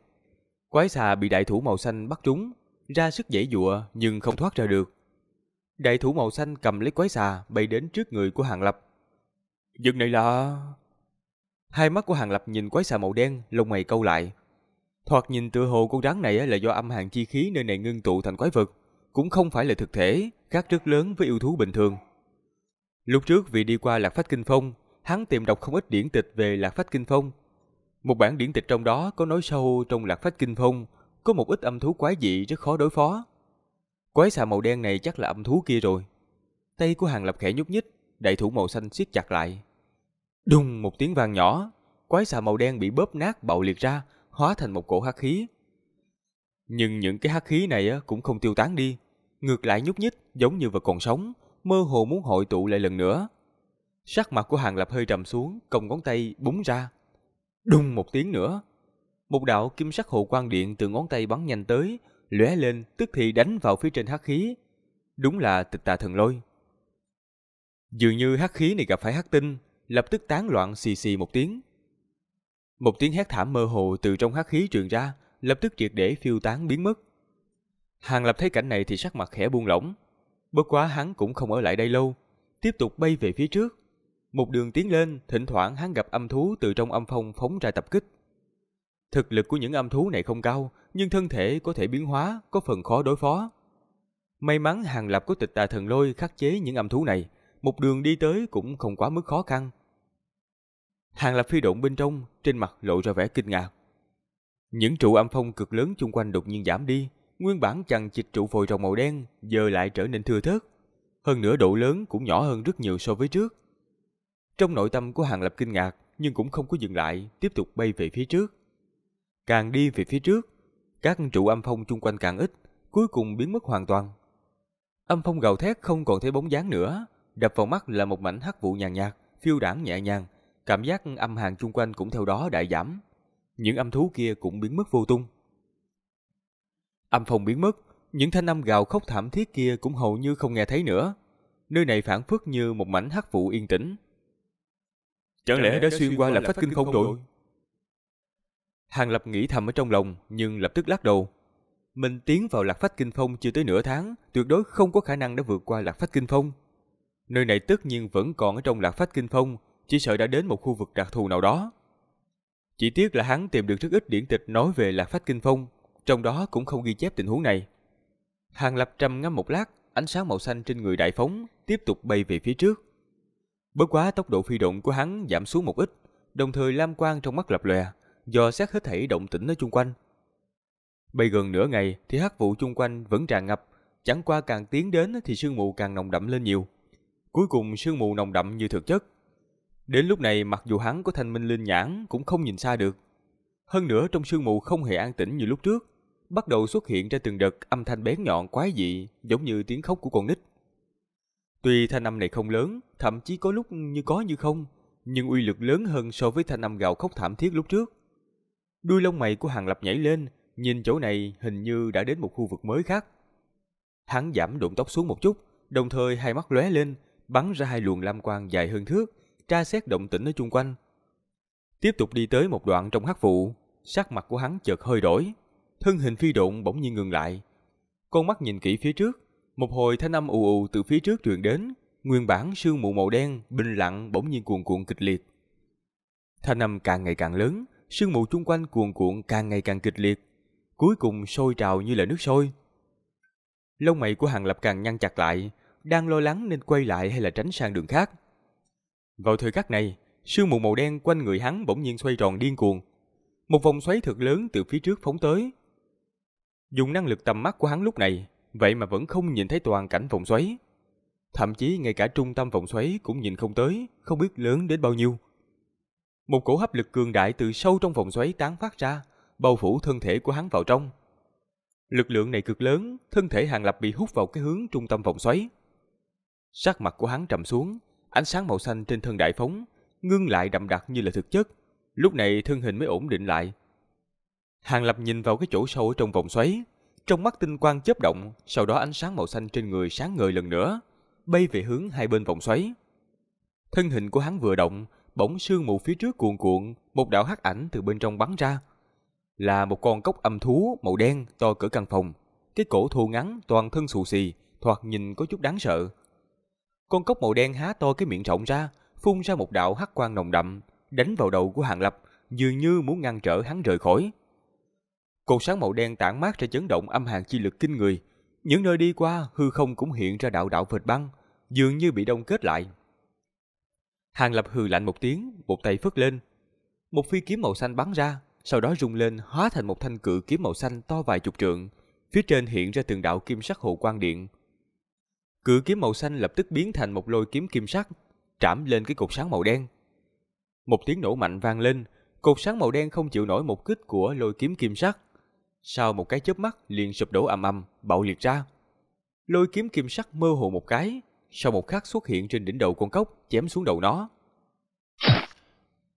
Quái xà bị đại thủ màu xanh bắt trúng, ra sức dãy dụa nhưng không thoát ra được. Đại thủ màu xanh cầm lấy quái xà bay đến trước người của Hàng Lập. Dừng này là... Hai mắt của Hàng Lập nhìn quái xà màu đen, lông mày câu lại. Thoạt nhìn tựa hồ con rắn này là do âm hàng chi khí nơi này ngưng tụ thành quái vật, cũng không phải là thực thể, khác rất lớn với yêu thú bình thường. Lúc trước vì đi qua Lạc Phách Kinh Phong, hắn tìm đọc không ít điển tịch về Lạc Phách Kinh Phong. Một bản điển tịch trong đó có nói sâu trong Lạc Phách Kinh Phong, có một ít âm thú quái dị rất khó đối phó. Quái xà màu đen này chắc là âm thú kia rồi. Tay của Hàng Lập khẽ nhúc nhích, đại thủ màu xanh siết chặt lại. Đùng một tiếng vang nhỏ, quái xà màu đen bị bóp nát bạo liệt ra, hóa thành một cổ hắc khí. Nhưng những cái hắc khí này cũng không tiêu tán đi, ngược lại nhúc nhích giống như vật còn sống, mơ hồ muốn hội tụ lại lần nữa. Sắc mặt của Hàng Lập hơi trầm xuống, còng ngón tay búng ra. Đùng một tiếng nữa. Một đạo kim sắc hộ quang điện từ ngón tay bắn nhanh tới, lóe lên tức thì đánh vào phía trên hắc khí. Đúng là tịch tà thần lôi. Dường như hắc khí này gặp phải hắc tinh, lập tức tán loạn xì xì một tiếng. Một tiếng hét thảm mơ hồ từ trong hắc khí truyền ra, lập tức triệt để phiêu tán biến mất. Hàng Lập thấy cảnh này thì sắc mặt khẽ buông lỏng. Bất quá hắn cũng không ở lại đây lâu, tiếp tục bay về phía trước. Một đường tiến lên, thỉnh thoảng hắn gặp âm thú từ trong âm phong phóng ra tập kích. Thực lực của những âm thú này không cao, nhưng thân thể có thể biến hóa, có phần khó đối phó. May mắn Hàng Lập có tịch tà thần lôi khắc chế những âm thú này, một đường đi tới cũng không quá mức khó khăn. Hàng Lập phi độn bên trong, trên mặt lộ ra vẻ kinh ngạc. Những trụ âm phong cực lớn chung quanh đột nhiên giảm đi, nguyên bản chằng chịt trụ phồi rồng màu đen giờ lại trở nên thưa thớt. Hơn nữa độ lớn cũng nhỏ hơn rất nhiều so với trước. Trong nội tâm của Hàng Lập kinh ngạc, nhưng cũng không có dừng lại, tiếp tục bay về phía trước. Càng đi về phía trước, các trụ âm phong chung quanh càng ít, cuối cùng biến mất hoàn toàn. Âm phong gào thét không còn thấy bóng dáng nữa, đập vào mắt là một mảnh hắc vụ nhàn nhạt, phiêu đảng nhẹ nhàng, cảm giác âm hàng chung quanh cũng theo đó đại giảm. Những âm thú kia cũng biến mất vô tung. Âm phong biến mất, những thanh âm gào khóc thảm thiết kia cũng hầu như không nghe thấy nữa. Nơi này phản phất như một mảnh hắc vụ yên tĩnh. Chẳng lẽ đã xuyên qua lạc phách kinh không rồi? Hàng Lập nghĩ thầm ở trong lòng nhưng lập tức lắc đầu. Mình tiến vào lạc phách kinh phong chưa tới nửa tháng, tuyệt đối không có khả năng đã vượt qua lạc phách kinh phong. Nơi này tất nhiên vẫn còn ở trong lạc phách kinh phong, chỉ sợ đã đến một khu vực đặc thù nào đó. Chỉ tiếc là hắn tìm được rất ít điển tịch nói về lạc phách kinh phong, trong đó cũng không ghi chép tình huống này. Hàng Lập trầm ngâm một lát, ánh sáng màu xanh trên người đại phóng, tiếp tục bay về phía trước. Bất quá tốc độ phi động của hắn giảm xuống một ít, đồng thời lam quang trong mắt lập lòe, dò xét hết thảy động tĩnh ở chung quanh. Bay gần nửa ngày thì hắc vụ chung quanh vẫn tràn ngập, chẳng qua càng tiến đến thì sương mù càng nồng đậm lên nhiều. Cuối cùng sương mù nồng đậm như thực chất. Đến lúc này mặc dù hắn có thanh minh linh nhãn cũng không nhìn xa được. Hơn nữa trong sương mù không hề an tĩnh như lúc trước, bắt đầu xuất hiện ra từng đợt âm thanh bén nhọn quái dị, giống như tiếng khóc của con nít. Tuy thanh âm này không lớn, thậm chí có lúc như có như không, nhưng uy lực lớn hơn so với thanh âm gào khóc thảm thiết lúc trước. Đuôi lông mày của Hàng Lập nhảy lên, nhìn chỗ này hình như đã đến một khu vực mới khác. Hắn giảm độn tốc xuống một chút, đồng thời hai mắt lóe lên, bắn ra hai luồng lam quang dài hơn thước, tra xét động tĩnh ở chung quanh. Tiếp tục đi tới một đoạn trong hắc vụ, sắc mặt của hắn chợt hơi đổi, thân hình phi độn bỗng nhiên ngừng lại. Con mắt nhìn kỹ phía trước, một hồi thanh âm ù ù từ phía trước truyền đến, nguyên bản sương mù màu đen bình lặng bỗng nhiên cuồn cuộn kịch liệt. Thanh âm càng ngày càng lớn, sương mù chung quanh cuồn cuộn càng ngày càng kịch liệt, cuối cùng sôi trào như là nước sôi. Lông mày của Hàng Lập càng nhăn chặt lại, đang lo lắng nên quay lại hay là tránh sang đường khác. Vào thời khắc này, sương mù màu đen quanh người hắn bỗng nhiên xoay tròn điên cuồng. Một vòng xoáy thật lớn từ phía trước phóng tới. Dùng năng lực tầm mắt của hắn lúc này, vậy mà vẫn không nhìn thấy toàn cảnh vòng xoáy. Thậm chí ngay cả trung tâm vòng xoáy cũng nhìn không tới, không biết lớn đến bao nhiêu. Một cổ hấp lực cường đại từ sâu trong vòng xoáy tán phát ra, bao phủ thân thể của hắn vào trong. Lực lượng này cực lớn, thân thể Hàng Lập bị hút vào cái hướng trung tâm vòng xoáy. Sắc mặt của hắn trầm xuống, ánh sáng màu xanh trên thân đại phóng, ngưng lại đậm đặc như là thực chất. Lúc này thân hình mới ổn định lại. Hàng Lập nhìn vào cái chỗ sâu ở trong vòng xoáy, trong mắt tinh quang chớp động, sau đó ánh sáng màu xanh trên người sáng ngời lần nữa, bay về hướng hai bên vòng xoáy. Thân hình của hắn vừa động, bỗng sương mù phía trước cuồn cuộn, một đạo hắc ảnh từ bên trong bắn ra. Là một con cốc âm thú màu đen to cỡ căn phòng, cái cổ thô ngắn, toàn thân xù xì, thoạt nhìn có chút đáng sợ. Con cốc màu đen há to cái miệng rộng ra, phun ra một đạo hắc quang nồng đậm, đánh vào đầu của Hàng Lập, dường như muốn ngăn trở hắn rời khỏi. Cột sáng màu đen tản mát ra chấn động âm hàn chi lực kinh người. Những nơi đi qua, hư không cũng hiện ra đạo đạo vệt băng, dường như bị đông kết lại. Hàng Lập hừ lạnh một tiếng, một tay phất lên. Một phi kiếm màu xanh bắn ra, sau đó rung lên hóa thành một thanh cự kiếm màu xanh to vài chục trượng. Phía trên hiện ra từng đạo kim sắc hồ quang điện. Cự kiếm màu xanh lập tức biến thành một lôi kiếm kim sắc, trảm lên cái cột sáng màu đen. Một tiếng nổ mạnh vang lên, cột sáng màu đen không chịu nổi một kích của lôi kiếm kim sắc, sau một cái chớp mắt liền sụp đổ ầm ầm, bạo liệt ra. Lôi kiếm kim sắc mơ hồ một cái, sau một khắc xuất hiện trên đỉnh đầu con cốc, chém xuống đầu nó.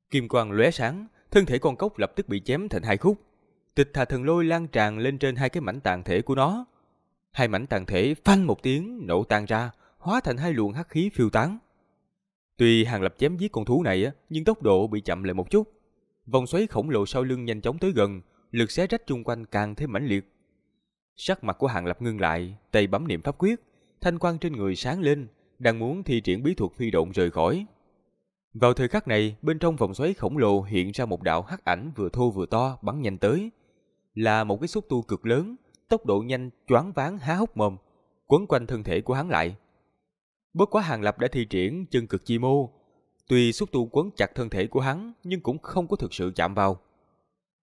Kim quang lóe sáng, thân thể con cốc lập tức bị chém thành hai khúc. Tịch thà thần lôi lan tràn lên trên hai cái mảnh tàn thể của nó. Hai mảnh tàn thể phanh một tiếng nổ tan ra, hóa thành hai luồng hắc khí phiêu tán. Tuy Hàng Lập chém giết con thú này, nhưng tốc độ bị chậm lại một chút. Vòng xoáy khổng lồ sau lưng nhanh chóng tới gần, lực xé rách chung quanh càng thêm mãnh liệt. Sắc mặt của Hàng Lập ngưng lại, tay bấm niệm pháp quyết, thanh quang trên người sáng lên, đang muốn thi triển bí thuật phi độn rời khỏi. Vào thời khắc này, bên trong vòng xoáy khổng lồ hiện ra một đạo hắc ảnh vừa thô vừa to bắn nhanh tới. Là một cái xúc tu cực lớn, tốc độ nhanh choáng váng há hốc mồm, quấn quanh thân thể của hắn lại. Bất quá Hàng Lập đã thi triển chân cực chi mô, tuy xúc tu quấn chặt thân thể của hắn nhưng cũng không có thực sự chạm vào.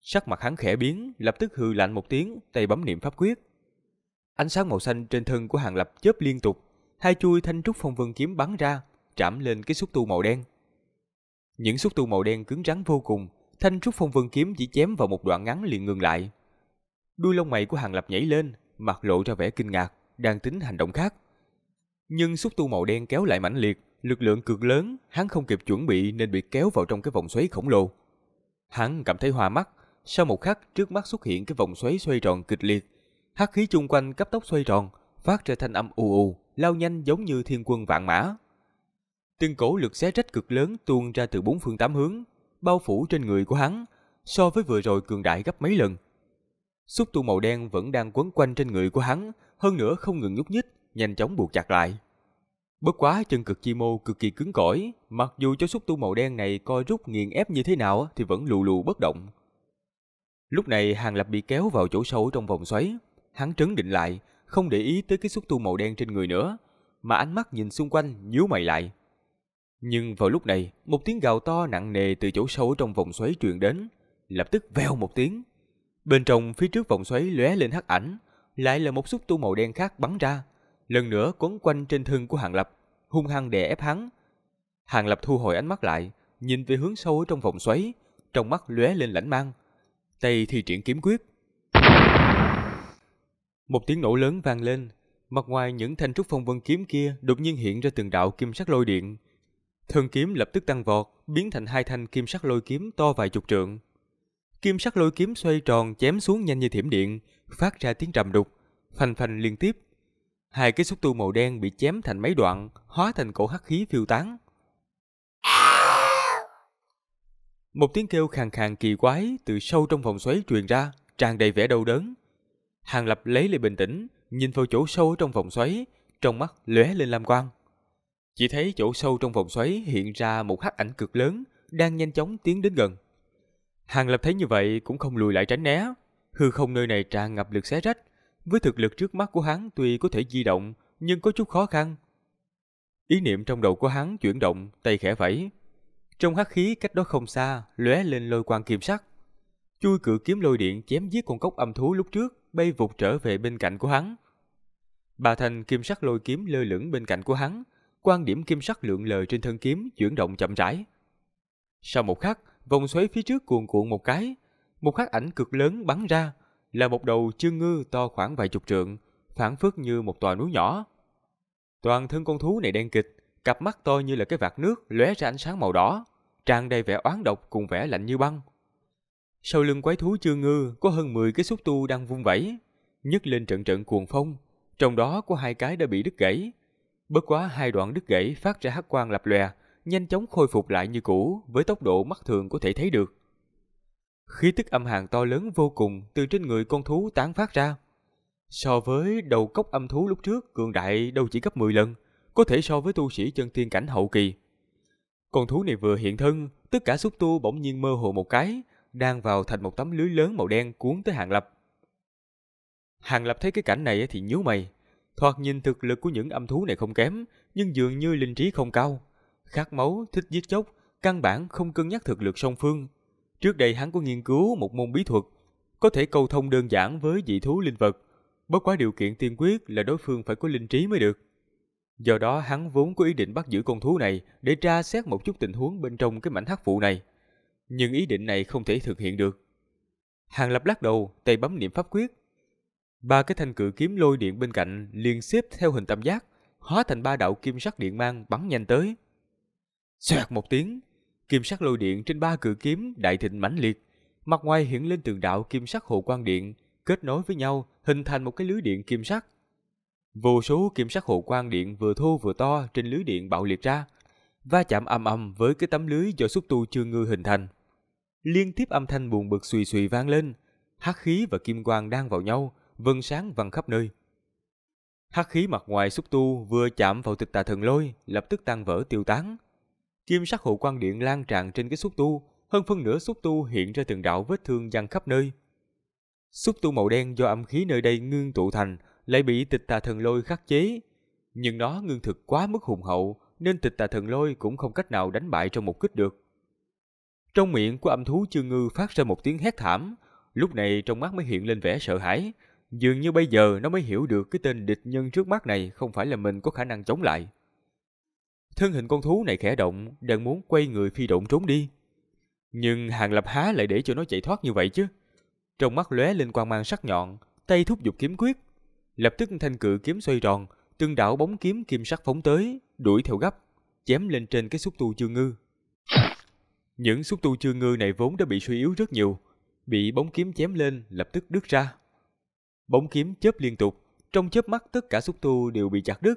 Sắc mặt hắn khẽ biến, lập tức hừ lạnh một tiếng, tay bấm niệm pháp quyết. Ánh sáng màu xanh trên thân của Hàng Lập chớp liên tục, hai chui thanh trúc phong vân kiếm bắn ra, chạm lên cái xúc tu màu đen. Những xúc tu màu đen cứng rắn vô cùng, thanh trúc phong vân kiếm chỉ chém vào một đoạn ngắn liền ngừng lại. Đuôi lông mày của Hàng Lập nhảy lên, mặt lộ ra vẻ kinh ngạc, đang tính hành động khác. Nhưng xúc tu màu đen kéo lại mãnh liệt, lực lượng cực lớn, hắn không kịp chuẩn bị nên bị kéo vào trong cái vòng xoáy khổng lồ. Hắn cảm thấy hoa mắt, sau một khắc trước mắt xuất hiện cái vòng xoáy xoay tròn kịch liệt, hắc khí chung quanh cấp tốc xoay tròn, phát ra thanh âm ù ù, lao nhanh giống như thiên quân vạn mã. Từng cổ lực xé rách cực lớn tuôn ra từ bốn phương tám hướng, bao phủ trên người của hắn, so với vừa rồi cường đại gấp mấy lần. Xúc tu màu đen vẫn đang quấn quanh trên người của hắn, hơn nữa không ngừng nhúc nhích, nhanh chóng buộc chặt lại. Bất quá chân cực chi mô cực kỳ cứng cỏi, mặc dù cho xúc tu màu đen này coi rút nghiền ép như thế nào thì vẫn lù lù bất động. Lúc này Hàng Lập bị kéo vào chỗ sâu trong vòng xoáy. Hắn trấn định lại, không để ý tới cái xúc tu màu đen trên người nữa, mà ánh mắt nhìn xung quanh nhíu mày lại. Nhưng vào lúc này, một tiếng gào to nặng nề từ chỗ sâu trong vòng xoáy truyền đến, lập tức veo một tiếng. Bên trong phía trước vòng xoáy lóe lên hắc ảnh, lại là một xúc tu màu đen khác bắn ra, lần nữa quấn quanh trên thân của Hàng Lập, hung hăng đè ép hắn. Hàng Lập thu hồi ánh mắt lại, nhìn về hướng sâu trong vòng xoáy, trong mắt lóe lên lãnh mang, tay thi triển kiếm quyết. Một tiếng nổ lớn vang lên, mặt ngoài những thanh trúc phong vân kiếm kia đột nhiên hiện ra từng đạo kim sắc lôi điện. Thân kiếm lập tức tăng vọt, biến thành hai thanh kim sắc lôi kiếm to vài chục trượng. Kim sắc lôi kiếm xoay tròn chém xuống nhanh như thiểm điện, phát ra tiếng trầm đục, phành phành liên tiếp. Hai cái xúc tu màu đen bị chém thành mấy đoạn, hóa thành cổ hắc khí phiêu tán. Một tiếng kêu khàn khàn kỳ quái từ sâu trong vòng xoáy truyền ra, tràn đầy vẻ đau đớn. Hàng Lập lấy lại bình tĩnh, nhìn vào chỗ sâu trong vòng xoáy, trong mắt lóe lên lam quang. Chỉ thấy chỗ sâu trong vòng xoáy hiện ra một hắc ảnh cực lớn, đang nhanh chóng tiến đến gần. Hàng Lập thấy như vậy cũng không lùi lại tránh né, hư không nơi này tràn ngập lực xé rách, với thực lực trước mắt của hắn tuy có thể di động, nhưng có chút khó khăn. Ý niệm trong đầu của hắn chuyển động, tay khẽ vẫy, trong hắc khí cách đó không xa, lóe lên lôi quang kim sắc. Chui cự kiếm lôi điện chém giết con cốc âm thú lúc trước, bay vụt trở về bên cạnh của hắn. bà thành kim sắc lôi kiếm lơ lửng bên cạnh của hắn, quan điểm kim sắc lượn lờ trên thân kiếm chuyển động chậm rãi. Sau một khắc, vòng xoáy phía trước cuồn cuộn một cái, một khắc ảnh cực lớn bắn ra, là một đầu chương ngư to khoảng vài chục trượng, phản phất như một tòa núi nhỏ. Toàn thân con thú này đen kịch, cặp mắt tôi như là cái vạt nước lóe ra ánh sáng màu đỏ, tràn đầy vẻ oán độc cùng vẻ lạnh như băng. Sau lưng quái thú chưa ngư có hơn 10 cái xúc tu đang vung vẩy, nhấc lên trận trận cuồng phong, trong đó có hai cái đã bị đứt gãy. Bất quá hai đoạn đứt gãy phát ra hắc quang lập lòe, nhanh chóng khôi phục lại như cũ với tốc độ mắt thường có thể thấy được. Khí tức âm hàn to lớn vô cùng từ trên người con thú tán phát ra. So với đầu cốc âm thú lúc trước, cường đại đâu chỉ gấp 10 lần, có thể so với tu sĩ chân tiên cảnh hậu kỳ. Con thú này vừa hiện thân, tất cả xúc tu bỗng nhiên mơ hồ một cái, đang vào thành một tấm lưới lớn màu đen cuốn tới Hàng Lập. Hàng Lập thấy cái cảnh này thì nhíu mày. Thoạt nhìn thực lực của những âm thú này không kém, nhưng dường như linh trí không cao. Khát máu, thích giết chóc, căn bản không cân nhắc thực lực song phương. Trước đây hắn có nghiên cứu một môn bí thuật, có thể câu thông đơn giản với dị thú linh vật. Bất quá điều kiện tiên quyết là đối phương phải có linh trí mới được. Do đó hắn vốn có ý định bắt giữ con thú này để tra xét một chút tình huống bên trong cái mảnh hắc phụ này. Nhưng ý định này không thể thực hiện được. Hàng lập lắc đầu, tay bấm niệm pháp quyết. Ba cái thanh cự kiếm lôi điện bên cạnh liền xếp theo hình tam giác, hóa thành ba đạo kim sắc điện mang bắn nhanh tới. Xoẹt một tiếng, kim sắc lôi điện trên ba cự kiếm đại thịnh mãnh liệt, mặt ngoài hiện lên từng đạo kim sắc hồ quang điện, kết nối với nhau hình thành một cái lưới điện kim sắc. Vô số kim sắc hộ quang điện vừa thô vừa to trên lưới điện bạo liệt ra, va chạm âm âm với cái tấm lưới do xúc tu chưa ngư hình thành. Liên tiếp âm thanh buồn bực xùy xùy vang lên, hắc khí và kim quang đang vào nhau, vân sáng văng khắp nơi. Hắc khí mặt ngoài xúc tu vừa chạm vào tịch tà thần lôi, lập tức tan vỡ tiêu tán. Kim sắc hộ quang điện lan tràn trên cái xúc tu, hơn phân nửa xúc tu hiện ra từng đạo vết thương văng khắp nơi. Xúc tu màu đen do âm khí nơi đây ngưng tụ thành lại bị tịch tà thần lôi khắc chế. Nhưng nó ngưng thực quá mức hùng hậu nên tịch tà thần lôi cũng không cách nào đánh bại trong một kích được. Trong miệng của âm thú chương ngư phát ra một tiếng hét thảm, lúc này trong mắt mới hiện lên vẻ sợ hãi. Dường như bây giờ nó mới hiểu được cái tên địch nhân trước mắt này không phải là mình có khả năng chống lại. Thân hình con thú này khẽ động, đang muốn quay người phi động trốn đi. Nhưng Hàng Lập há lại để cho nó chạy thoát như vậy chứ. Trong mắt lóe lên quang mang sắc nhọn, tay thúc giục kiếm quyết. Lập tức thanh cự kiếm xoay tròn, từng đạo bóng kiếm kim sắc phóng tới, đuổi theo gấp, chém lên trên cái xúc tu chương ngư. Những xúc tu chương ngư này vốn đã bị suy yếu rất nhiều, bị bóng kiếm chém lên lập tức đứt ra. Bóng kiếm chớp liên tục, trong chớp mắt tất cả xúc tu đều bị chặt đứt.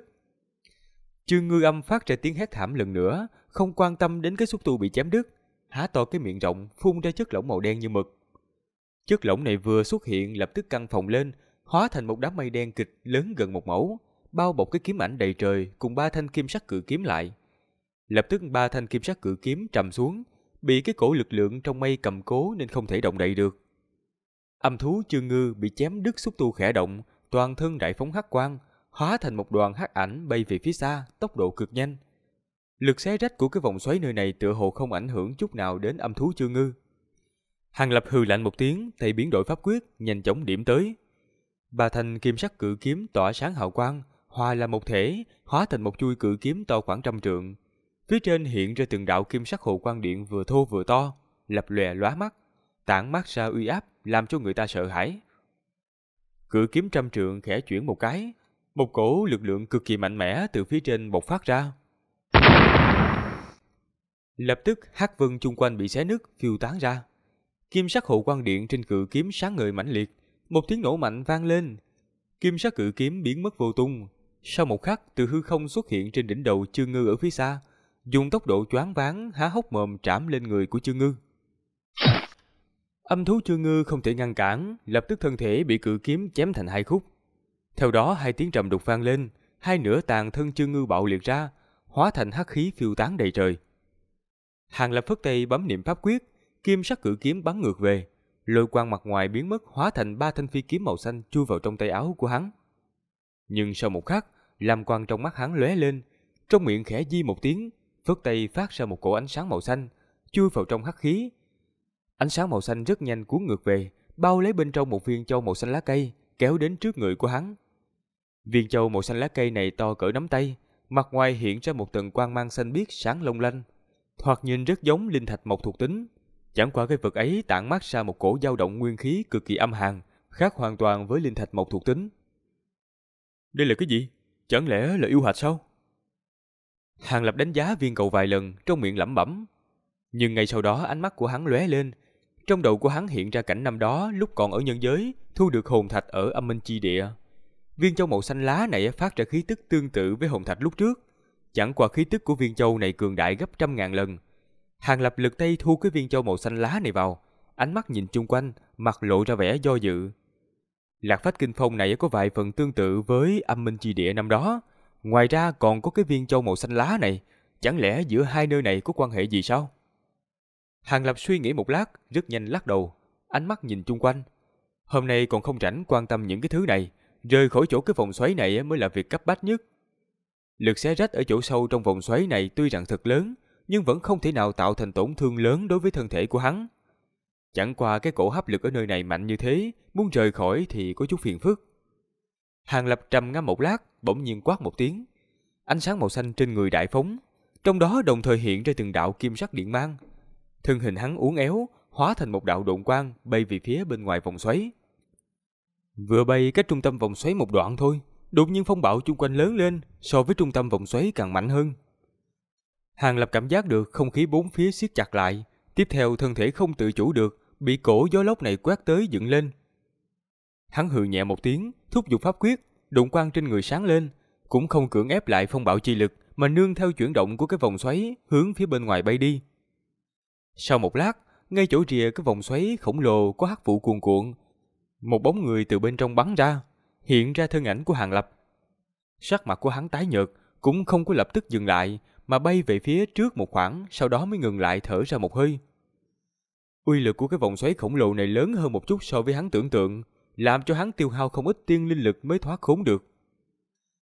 Chương ngư âm phát ra tiếng hét thảm lần nữa, không quan tâm đến cái xúc tu bị chém đứt, há to cái miệng rộng, phun ra chất lỏng màu đen như mực. Chất lỏng này vừa xuất hiện lập tức căng phòng lên, hóa thành một đám mây đen kịch lớn gần một mẫu, bao bọc cái kiếm ảnh đầy trời cùng ba thanh kim sắc cự kiếm lại. Lập tức ba thanh kim sắc cự kiếm trầm xuống, bị cái cổ lực lượng trong mây cầm cố nên không thể động đậy được. Âm thú chương ngư bị chém đứt xúc tu khẽ động, toàn thân đại phóng hắc quang, hóa thành một đoàn hắc ảnh bay về phía xa, tốc độ cực nhanh. Lực xé rách của cái vòng xoáy nơi này tựa hồ không ảnh hưởng chút nào đến âm thú chương ngư. Hàng Lập hừ lạnh một tiếng, thầy biến đổi pháp quyết, nhanh chóng điểm tới. Ba thanh kim sắc cự kiếm tỏa sáng hào quang, hòa là một thể, hóa thành một chuôi cự kiếm to khoảng trăm trượng. Phía trên hiện ra từng đạo kim sắc hồ quang điện vừa thô vừa to, lập lòe lóa mắt, tản mát ra uy áp, làm cho người ta sợ hãi. Cự kiếm trăm trượng khẽ chuyển một cái, một cổ lực lượng cực kỳ mạnh mẽ từ phía trên bộc phát ra. Lập tức hắc vân chung quanh bị xé nứt, phiêu tán ra. Kim sắc hộ quang điện trên cự kiếm sáng ngời mãnh liệt, một tiếng nổ mạnh vang lên. Kim sắc cự kiếm biến mất vô tung. Sau một khắc, từ hư không xuất hiện trên đỉnh đầu Chương Ngư ở phía xa, dùng tốc độ choáng váng há hốc mồm trảm lên người của Chương Ngư. Âm thú Chương Ngư không thể ngăn cản, lập tức thân thể bị cự kiếm chém thành hai khúc. Theo đó hai tiếng trầm đục vang lên, hai nửa tàn thân Chương Ngư bạo liệt ra, hóa thành hắc khí phiêu tán đầy trời. Hàng Lập phất tay bấm niệm pháp quyết, kim sắc cự kiếm bắn ngược về, lôi quang mặt ngoài biến mất hóa thành ba thanh phi kiếm màu xanh chui vào trong tay áo của hắn. Nhưng sau một khắc, lam quang trong mắt hắn lóe lên, trong miệng khẽ di một tiếng, phất tay phát ra một cổ ánh sáng màu xanh, chui vào trong hắc khí. Ánh sáng màu xanh rất nhanh cuốn ngược về, bao lấy bên trong một viên châu màu xanh lá cây, kéo đến trước người của hắn. Viên châu màu xanh lá cây này to cỡ nắm tay, mặt ngoài hiện ra một tầng quang mang xanh biếc sáng long lanh, thoạt nhìn rất giống linh thạch mộc thuộc tính. Chẳng qua cái vật ấy tản mát ra một cổ dao động nguyên khí cực kỳ âm hàn, khác hoàn toàn với linh thạch mộc thuộc tính. Đây là cái gì? Chẳng lẽ là yêu hạch sao? Hàng Lập đánh giá viên cầu vài lần, trong miệng lẩm bẩm. Nhưng ngay sau đó ánh mắt của hắn lóe lên. Trong đầu của hắn hiện ra cảnh năm đó lúc còn ở nhân giới, thu được hồn thạch ở âm minh chi địa. Viên châu màu xanh lá này phát ra khí tức tương tự với hồn thạch lúc trước. Chẳng qua khí tức của viên châu này cường đại gấp trăm ngàn lần. Hàng Lập lực tay thu cái viên châu màu xanh lá này vào, ánh mắt nhìn chung quanh, mặt lộ ra vẻ do dự. Lạc phách kinh phong này có vài phần tương tự với âm minh chi địa năm đó. Ngoài ra còn có cái viên châu màu xanh lá này. Chẳng lẽ giữa hai nơi này có quan hệ gì sao? Hàng Lập suy nghĩ một lát, rất nhanh lắc đầu. Ánh mắt nhìn chung quanh. Hôm nay còn không rảnh quan tâm những cái thứ này. Rời khỏi chỗ cái vòng xoáy này mới là việc cấp bách nhất. Lực xé rách ở chỗ sâu trong vòng xoáy này tuy rằng thật lớn, nhưng vẫn không thể nào tạo thành tổn thương lớn đối với thân thể của hắn. Chẳng qua cái cổ hấp lực ở nơi này mạnh như thế, muốn rời khỏi thì có chút phiền phức. Hàng Lập trầm ngâm một lát, bỗng nhiên quát một tiếng. Ánh sáng màu xanh trên người đại phóng, trong đó đồng thời hiện ra từng đạo kim sắc điện mang. Thân hình hắn uốn éo, hóa thành một đạo độn quang bay về phía bên ngoài vòng xoáy. Vừa bay cách trung tâm vòng xoáy một đoạn thôi, đột nhiên phong bạo chung quanh lớn lên, so với trung tâm vòng xoáy càng mạnh hơn. Hàng Lập cảm giác được không khí bốn phía siết chặt lại, tiếp theo thân thể không tự chủ được, bị cổ gió lốc này quét tới dựng lên. Hắn hừ nhẹ một tiếng, thúc giục pháp quyết, đụng quang trên người sáng lên, cũng không cưỡng ép lại phong bạo chi lực mà nương theo chuyển động của cái vòng xoáy hướng phía bên ngoài bay đi. Sau một lát, ngay chỗ rìa cái vòng xoáy khổng lồ có hắc vụ cuồn cuộn, một bóng người từ bên trong bắn ra, hiện ra thân ảnh của Hàng Lập. Sắc mặt của hắn tái nhợt, cũng không có lập tức dừng lại, mà bay về phía trước một khoảng, sau đó mới ngừng lại thở ra một hơi. Uy lực của cái vòng xoáy khổng lồ này lớn hơn một chút so với hắn tưởng tượng, làm cho hắn tiêu hao không ít tiên linh lực mới thoát khốn được.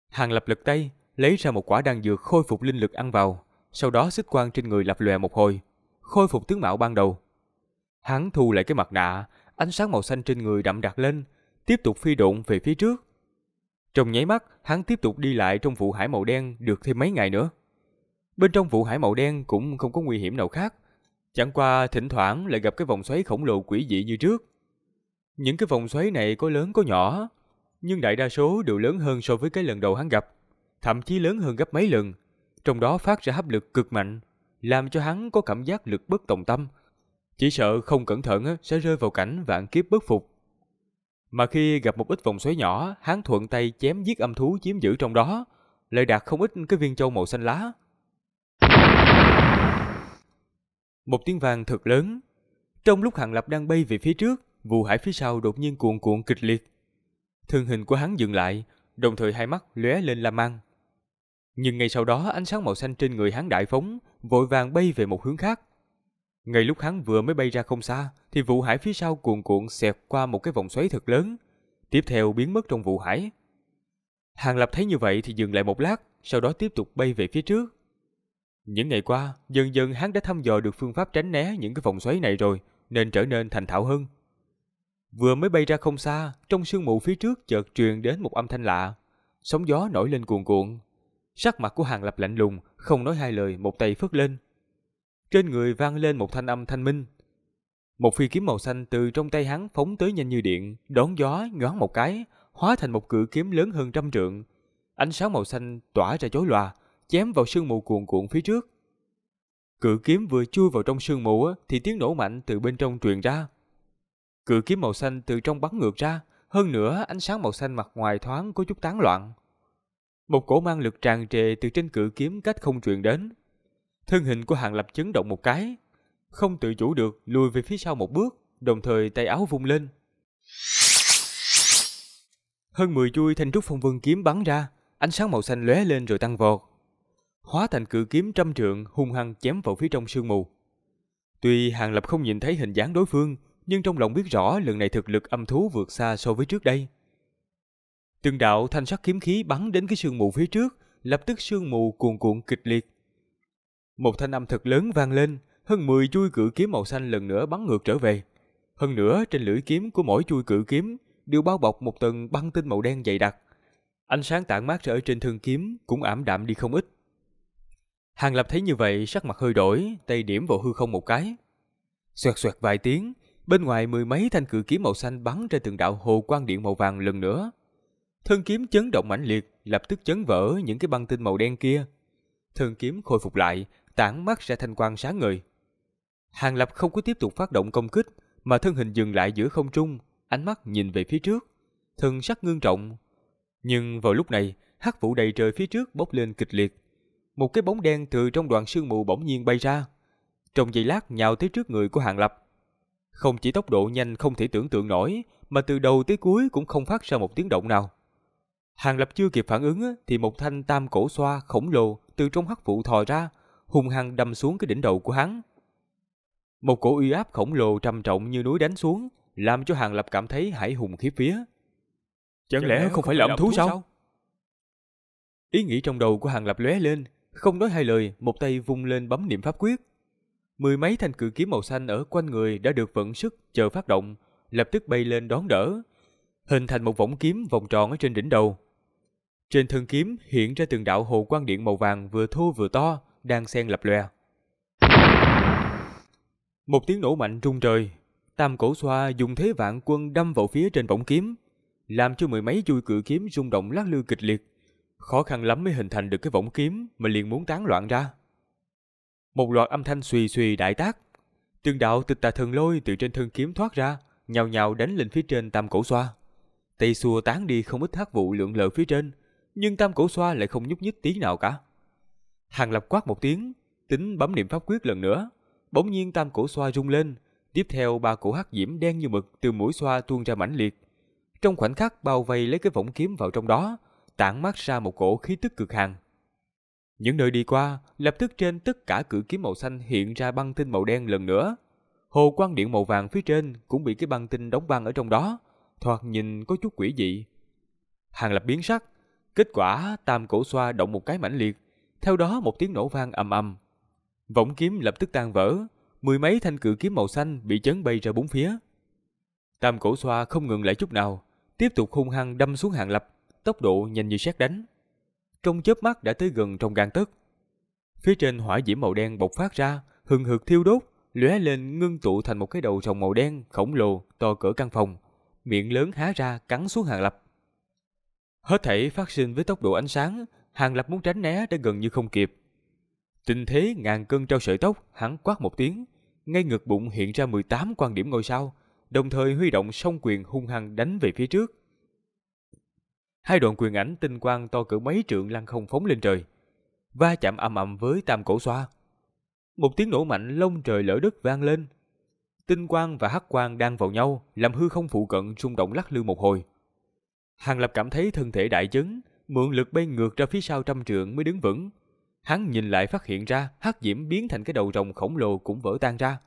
Hàng lập lực tay, lấy ra một quả đan dược khôi phục linh lực ăn vào, sau đó xích quang trên người lập lòe một hồi, khôi phục tướng mạo ban đầu. Hắn thu lại cái mặt nạ, ánh sáng màu xanh trên người đậm đặc lên, tiếp tục phi độn về phía trước. Trong nháy mắt, hắn tiếp tục đi lại trong vụ hải màu đen được thêm mấy ngày nữa. Bên trong vụ hải màu đen cũng không có nguy hiểm nào khác, chẳng qua thỉnh thoảng lại gặp cái vòng xoáy khổng lồ quỷ dị như trước. Những cái vòng xoáy này có lớn có nhỏ, nhưng đại đa số đều lớn hơn so với cái lần đầu hắn gặp, thậm chí lớn hơn gấp mấy lần, trong đó phát ra hấp lực cực mạnh, làm cho hắn có cảm giác lực bất tòng tâm, chỉ sợ không cẩn thận sẽ rơi vào cảnh vạn kiếp bất phục. Mà khi gặp một ít vòng xoáy nhỏ, hắn thuận tay chém giết âm thú chiếm giữ trong đó, lại đạt không ít cái viên châu màu xanh lá. Một tiếng vang thật lớn. Trong lúc Hàng Lập đang bay về phía trước, vụ hải phía sau đột nhiên cuộn cuộn kịch liệt. Thân hình của hắn dừng lại, đồng thời hai mắt lóe lên lam mang. Nhưng ngay sau đó ánh sáng màu xanh trên người hắn đại phóng, vội vàng bay về một hướng khác. Ngay lúc hắn vừa mới bay ra không xa, thì vụ hải phía sau cuồn cuộn xẹt qua một cái vòng xoáy thật lớn, tiếp theo biến mất trong vụ hải. Hàng Lập thấy như vậy thì dừng lại một lát, sau đó tiếp tục bay về phía trước. Những ngày qua, dần dần hắn đã thăm dò được phương pháp tránh né những cái vòng xoáy này rồi, nên trở nên thành thạo hơn. Vừa mới bay ra không xa, trong sương mù phía trước chợt truyền đến một âm thanh lạ. Sóng gió nổi lên cuồn cuộn. Sắc mặt của Hàng Lập lạnh lùng, không nói hai lời, một tay phất lên. Trên người vang lên một thanh âm thanh minh. Một phi kiếm màu xanh từ trong tay hắn phóng tới nhanh như điện, đón gió nhoáng một cái, hóa thành một cự kiếm lớn hơn trăm trượng. Ánh sáng màu xanh tỏa ra chói lòa, chém vào sương mù cuồn cuộn phía trước. Cự kiếm vừa chui vào trong sương mù thì tiếng nổ mạnh từ bên trong truyền ra. Cự kiếm màu xanh từ trong bắn ngược ra, hơn nữa ánh sáng màu xanh mặt ngoài thoáng có chút tán loạn. Một cổ mang lực tràn trề từ trên cự kiếm cách không truyền đến. Thân hình của Hàng Lập chấn động một cái, không tự chủ được lùi về phía sau một bước, đồng thời tay áo vung lên. Hơn 10 chuôi thanh trúc phong vân kiếm bắn ra, ánh sáng màu xanh lóe lên rồi tăng vọt hóa thành cự kiếm trăm trượng hung hăng chém vào phía trong sương mù. Tuy Hàng Lập không nhìn thấy hình dáng đối phương, nhưng trong lòng biết rõ lần này thực lực âm thú vượt xa so với trước đây. Từng đạo thanh sắc kiếm khí bắn đến cái sương mù phía trước, lập tức sương mù cuồn cuộn kịch liệt. Một thanh âm thật lớn vang lên, hơn 10 chui cự kiếm màu xanh lần nữa bắn ngược trở về. Hơn nữa trên lưỡi kiếm của mỗi chui cự kiếm đều bao bọc một tầng băng tinh màu đen dày đặc. Ánh sáng tản mát ra ở trên thân kiếm cũng ảm đạm đi không ít. Hàng Lập thấy như vậy sắc mặt hơi đổi, tay điểm vào hư không một cái. Xoẹt xoẹt vài tiếng, bên ngoài mười mấy thanh cự kiếm màu xanh bắn ra từng đạo hồ quang điện màu vàng lần nữa. Thân kiếm chấn động mãnh liệt, lập tức chấn vỡ những cái băng tinh màu đen kia. Thân kiếm khôi phục lại, tản mắt ra thanh quang sáng ngời. Hàng Lập không có tiếp tục phát động công kích, mà thân hình dừng lại giữa không trung, ánh mắt nhìn về phía trước, thân sắc ngưng trọng. Nhưng vào lúc này, hắc vụ đầy trời phía trước bốc lên kịch liệt. Một cái bóng đen từ trong đoàn sương mù bỗng nhiên bay ra, trong giây lát nhào tới trước người của Hàng Lập. Không chỉ tốc độ nhanh không thể tưởng tượng nổi, mà từ đầu tới cuối cũng không phát ra một tiếng động nào. Hàng Lập chưa kịp phản ứng thì một thanh tam cổ xoa khổng lồ từ trong hắc vụ thò ra, hung hăng đâm xuống cái đỉnh đầu của hắn. Một cổ uy áp khổng lồ trầm trọng như núi đánh xuống, làm cho Hàng Lập cảm thấy hải hùng khiếp vía. Chẳng lẽ không phải là âm thú sao? Ý nghĩ trong đầu của Hàng Lập lóe lên, không nói hai lời, một tay vung lên bấm niệm pháp quyết. Mười mấy thanh cự kiếm màu xanh ở quanh người đã được vận sức chờ phát động, lập tức bay lên đón đỡ, hình thành một võng kiếm vòng tròn ở trên đỉnh đầu. Trên thân kiếm hiện ra từng đạo hồ quang điện màu vàng vừa thô vừa to, đang xen lập lòe. Một tiếng nổ mạnh rung trời, tam cổ xoa dùng thế vạn quân đâm vào phía trên võng kiếm, làm cho mười mấy chui cự kiếm rung động lắc lư kịch liệt. Khó khăn lắm mới hình thành được cái võng kiếm mà liền muốn tán loạn ra. Một loạt âm thanh xùy xùy đại tác, từng đạo tịch tà thần lôi từ trên thân kiếm thoát ra, nhào nhào đánh lên phía trên tam cổ xoa. Tay xua tán đi không ít thác vụ lượng lờ phía trên, nhưng tam cổ xoa lại không nhúc nhích tí nào cả. Hàng lập quát một tiếng, tính bấm niệm pháp quyết lần nữa. Bỗng nhiên tam cổ xoa rung lên, tiếp theo ba cổ hắc diễm đen như mực từ mũi xoa tuôn ra mãnh liệt. Trong khoảnh khắc bao vây lấy cái võng kiếm vào trong đó, tản mát ra một cổ khí tức cực hàn. Những nơi đi qua, lập tức trên tất cả cự kiếm màu xanh hiện ra băng tinh màu đen lần nữa. Hồ quang điện màu vàng phía trên cũng bị cái băng tinh đóng băng ở trong đó, thoạt nhìn có chút quỷ dị. Hàng lập biến sắc, kết quả tam cổ xoa động một cái mãnh liệt, theo đó một tiếng nổ vang ầm ầm. Võng kiếm lập tức tan vỡ, mười mấy thanh cự kiếm màu xanh bị chấn bay ra bốn phía. Tam cổ xoa không ngừng lại chút nào, tiếp tục hung hăng đâm xuống hàng lập, tốc độ nhanh như sét đánh. Trong chớp mắt đã tới gần trong gang tấc. Phía trên hỏa diễm màu đen bộc phát ra, hừng hực thiêu đốt, lóe lên ngưng tụ thành một cái đầu rồng màu đen khổng lồ to cỡ căn phòng, miệng lớn há ra cắn xuống hàng lập. Hết thảy phát sinh với tốc độ ánh sáng, hàng lập muốn tránh né đã gần như không kịp. Tình thế ngàn cân treo sợi tóc, hắn quát một tiếng, ngay ngực bụng hiện ra 18 quan điểm ngôi sao, đồng thời huy động song quyền hung hăng đánh về phía trước. Hai đoạn quyền ảnh tinh quang to cỡ mấy trượng lăn không phóng lên trời, va chạm ầm ầm với tam cổ xoa. Một tiếng nổ mạnh lông trời lỡ đất vang lên. Tinh quang và hắc quang đang vào nhau, làm hư không phụ cận rung động lắc lư một hồi. Hàng Lập cảm thấy thân thể đại chấn, mượn lực bay ngược ra phía sau trăm trượng mới đứng vững. Hắn nhìn lại phát hiện ra hắc diễm biến thành cái đầu rồng khổng lồ cũng vỡ tan ra.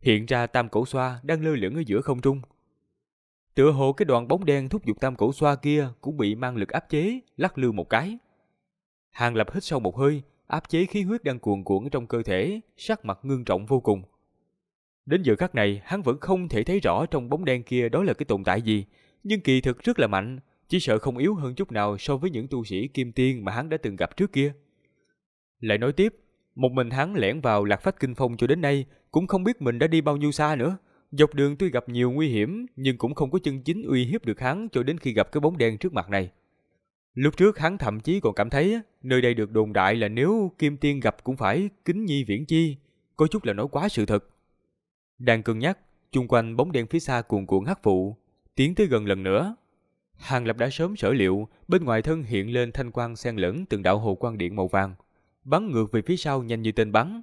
Hiện ra tam cổ xoa đang lơ lửng ở giữa không trung. Tựa hồ cái đoàn bóng đen thúc giục tam cổ xoa kia cũng bị mang lực áp chế, lắc lư một cái. Hàng Lập hít sâu một hơi, áp chế khí huyết đang cuồn cuộn trong cơ thể, sắc mặt ngưng trọng vô cùng. Đến giờ khắc này, hắn vẫn không thể thấy rõ trong bóng đen kia đó là cái tồn tại gì, nhưng kỳ thực rất là mạnh, chỉ sợ không yếu hơn chút nào so với những tu sĩ kim tiên mà hắn đã từng gặp trước kia. Lại nói tiếp, một mình hắn lẻn vào lạc phách kinh phong cho đến nay, cũng không biết mình đã đi bao nhiêu xa nữa. Dọc đường tuy gặp nhiều nguy hiểm, nhưng cũng không có chân chính uy hiếp được hắn cho đến khi gặp cái bóng đen trước mặt này. Lúc trước hắn thậm chí còn cảm thấy nơi đây được đồn đại là nếu Kim Tiên gặp cũng phải kính nhi viễn chi, có chút là nói quá sự thật. Đang cân nhắc, chung quanh bóng đen phía xa cuồn cuộn hắc phụ, tiến tới gần lần nữa. Hàng Lập đã sớm sở liệu, bên ngoài thân hiện lên thanh quang xen lẫn từng đạo hồ quang điện màu vàng, bắn ngược về phía sau nhanh như tên bắn.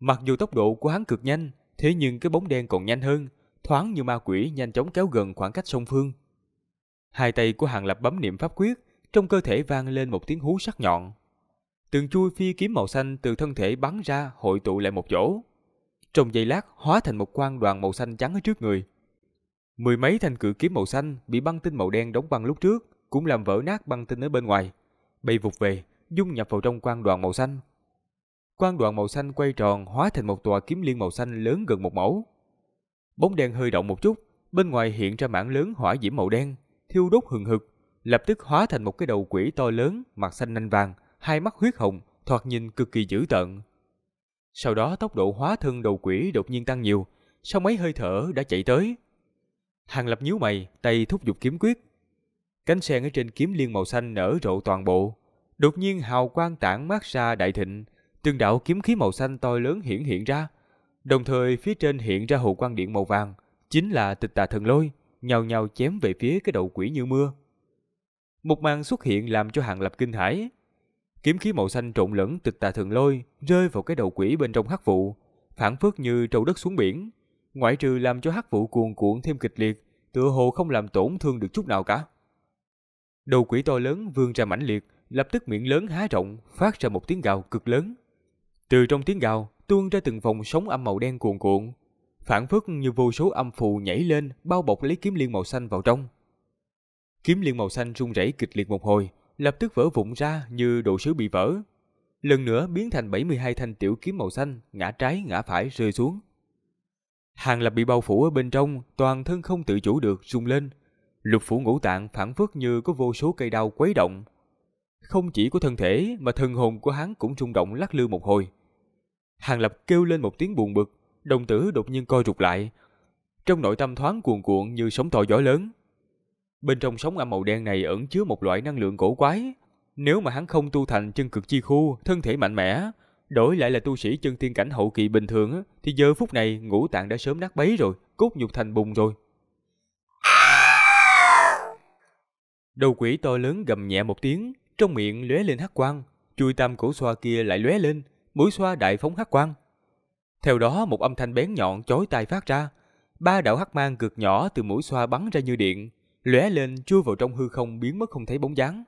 Mặc dù tốc độ của hắn cực nhanh, thế nhưng cái bóng đen còn nhanh hơn, thoáng như ma quỷ nhanh chóng kéo gần khoảng cách song phương. Hai tay của Hàng Lập bấm niệm pháp quyết, trong cơ thể vang lên một tiếng hú sắc nhọn. Từng chui phi kiếm màu xanh từ thân thể bắn ra hội tụ lại một chỗ. Trong giây lát hóa thành một quang đoàn màu xanh trắng ở trước người. Mười mấy thanh cự kiếm màu xanh bị băng tinh màu đen đóng băng lúc trước cũng làm vỡ nát băng tinh ở bên ngoài, bay vụt về, dung nhập vào trong quang đoàn màu xanh. Quang đoàn màu xanh quay tròn hóa thành một tòa kiếm liên màu xanh lớn gần một mẫu. Bóng đen hơi động một chút, bên ngoài hiện ra mảng lớn hỏa diễm màu đen, thiêu đốt hừng hực, lập tức hóa thành một cái đầu quỷ to lớn, mặt xanh nanh vàng, hai mắt huyết hồng, thoạt nhìn cực kỳ dữ tợn. Sau đó tốc độ hóa thân đầu quỷ đột nhiên tăng nhiều, sau mấy hơi thở đã chạy tới. Hàng Lập nhíu mày, tay thúc giục kiếm quyết. Cánh sen ở trên kiếm liên màu xanh nở rộ toàn bộ. Đột nhiên hào quang tản mát ra đại thịnh, từng đạo kiếm khí màu xanh to lớn hiển hiện ra. Đồng thời phía trên hiện ra hồ quang điện màu vàng, chính là tịch tà thần lôi, nhào nhào chém về phía cái đầu quỷ như mưa. Một màn xuất hiện làm cho Hàng Lập kinh hãi. Kiếm khí màu xanh trộn lẫn tịch tà thần lôi rơi vào cái đầu quỷ bên trong hắc vụ, phản phất như trâu đất xuống biển, ngoại trừ làm cho hắc vụ cuồn cuộn thêm kịch liệt, tựa hồ không làm tổn thương được chút nào cả. Đầu quỷ to lớn vươn ra mãnh liệt, lập tức miệng lớn há rộng, phát ra một tiếng gào cực lớn. Từ trong tiếng gào, tuôn ra từng vòng sóng âm màu đen cuồn cuộn, phản phất như vô số âm phù nhảy lên, bao bọc lấy kiếm liên màu xanh vào trong. Kiếm liên màu xanh rung rẩy kịch liệt một hồi, lập tức vỡ vụn ra như đồ sứ bị vỡ. Lần nữa biến thành 72 thanh tiểu kiếm màu xanh, ngã trái ngã phải rơi xuống. Hàng Lập bị bao phủ ở bên trong, toàn thân không tự chủ được rung lên. Lục phủ ngũ tạng phản phất như có vô số cây đau quấy động. Không chỉ có thân thể mà thân hồn của hắn cũng rung động lắc lư một hồi. Hàng Lập kêu lên một tiếng buồn bực, đồng tử đột nhiên co rụt lại. Trong nội tâm thoáng cuồn cuộn như sóng to gió lớn. Bên trong sóng âm màu đen này ẩn chứa một loại năng lượng cổ quái. Nếu mà hắn không tu thành chân cực chi khu, thân thể mạnh mẽ, đổi lại là tu sĩ chân tiên cảnh hậu kỳ bình thường, thì giờ phút này ngũ tạng đã sớm nát bấy rồi, cốt nhục thành bùn rồi. Đầu quỷ to lớn gầm nhẹ một tiếng, trong miệng lóe lên hắc quang, chui tam cổ xoa kia lại lóe lên, mũi xoa đại phóng hắc quang. Theo đó một âm thanh bén nhọn chói tai phát ra, ba đạo hắc mang cực nhỏ từ mũi xoa bắn ra như điện, lóe lên chui vào trong hư không biến mất không thấy bóng dáng.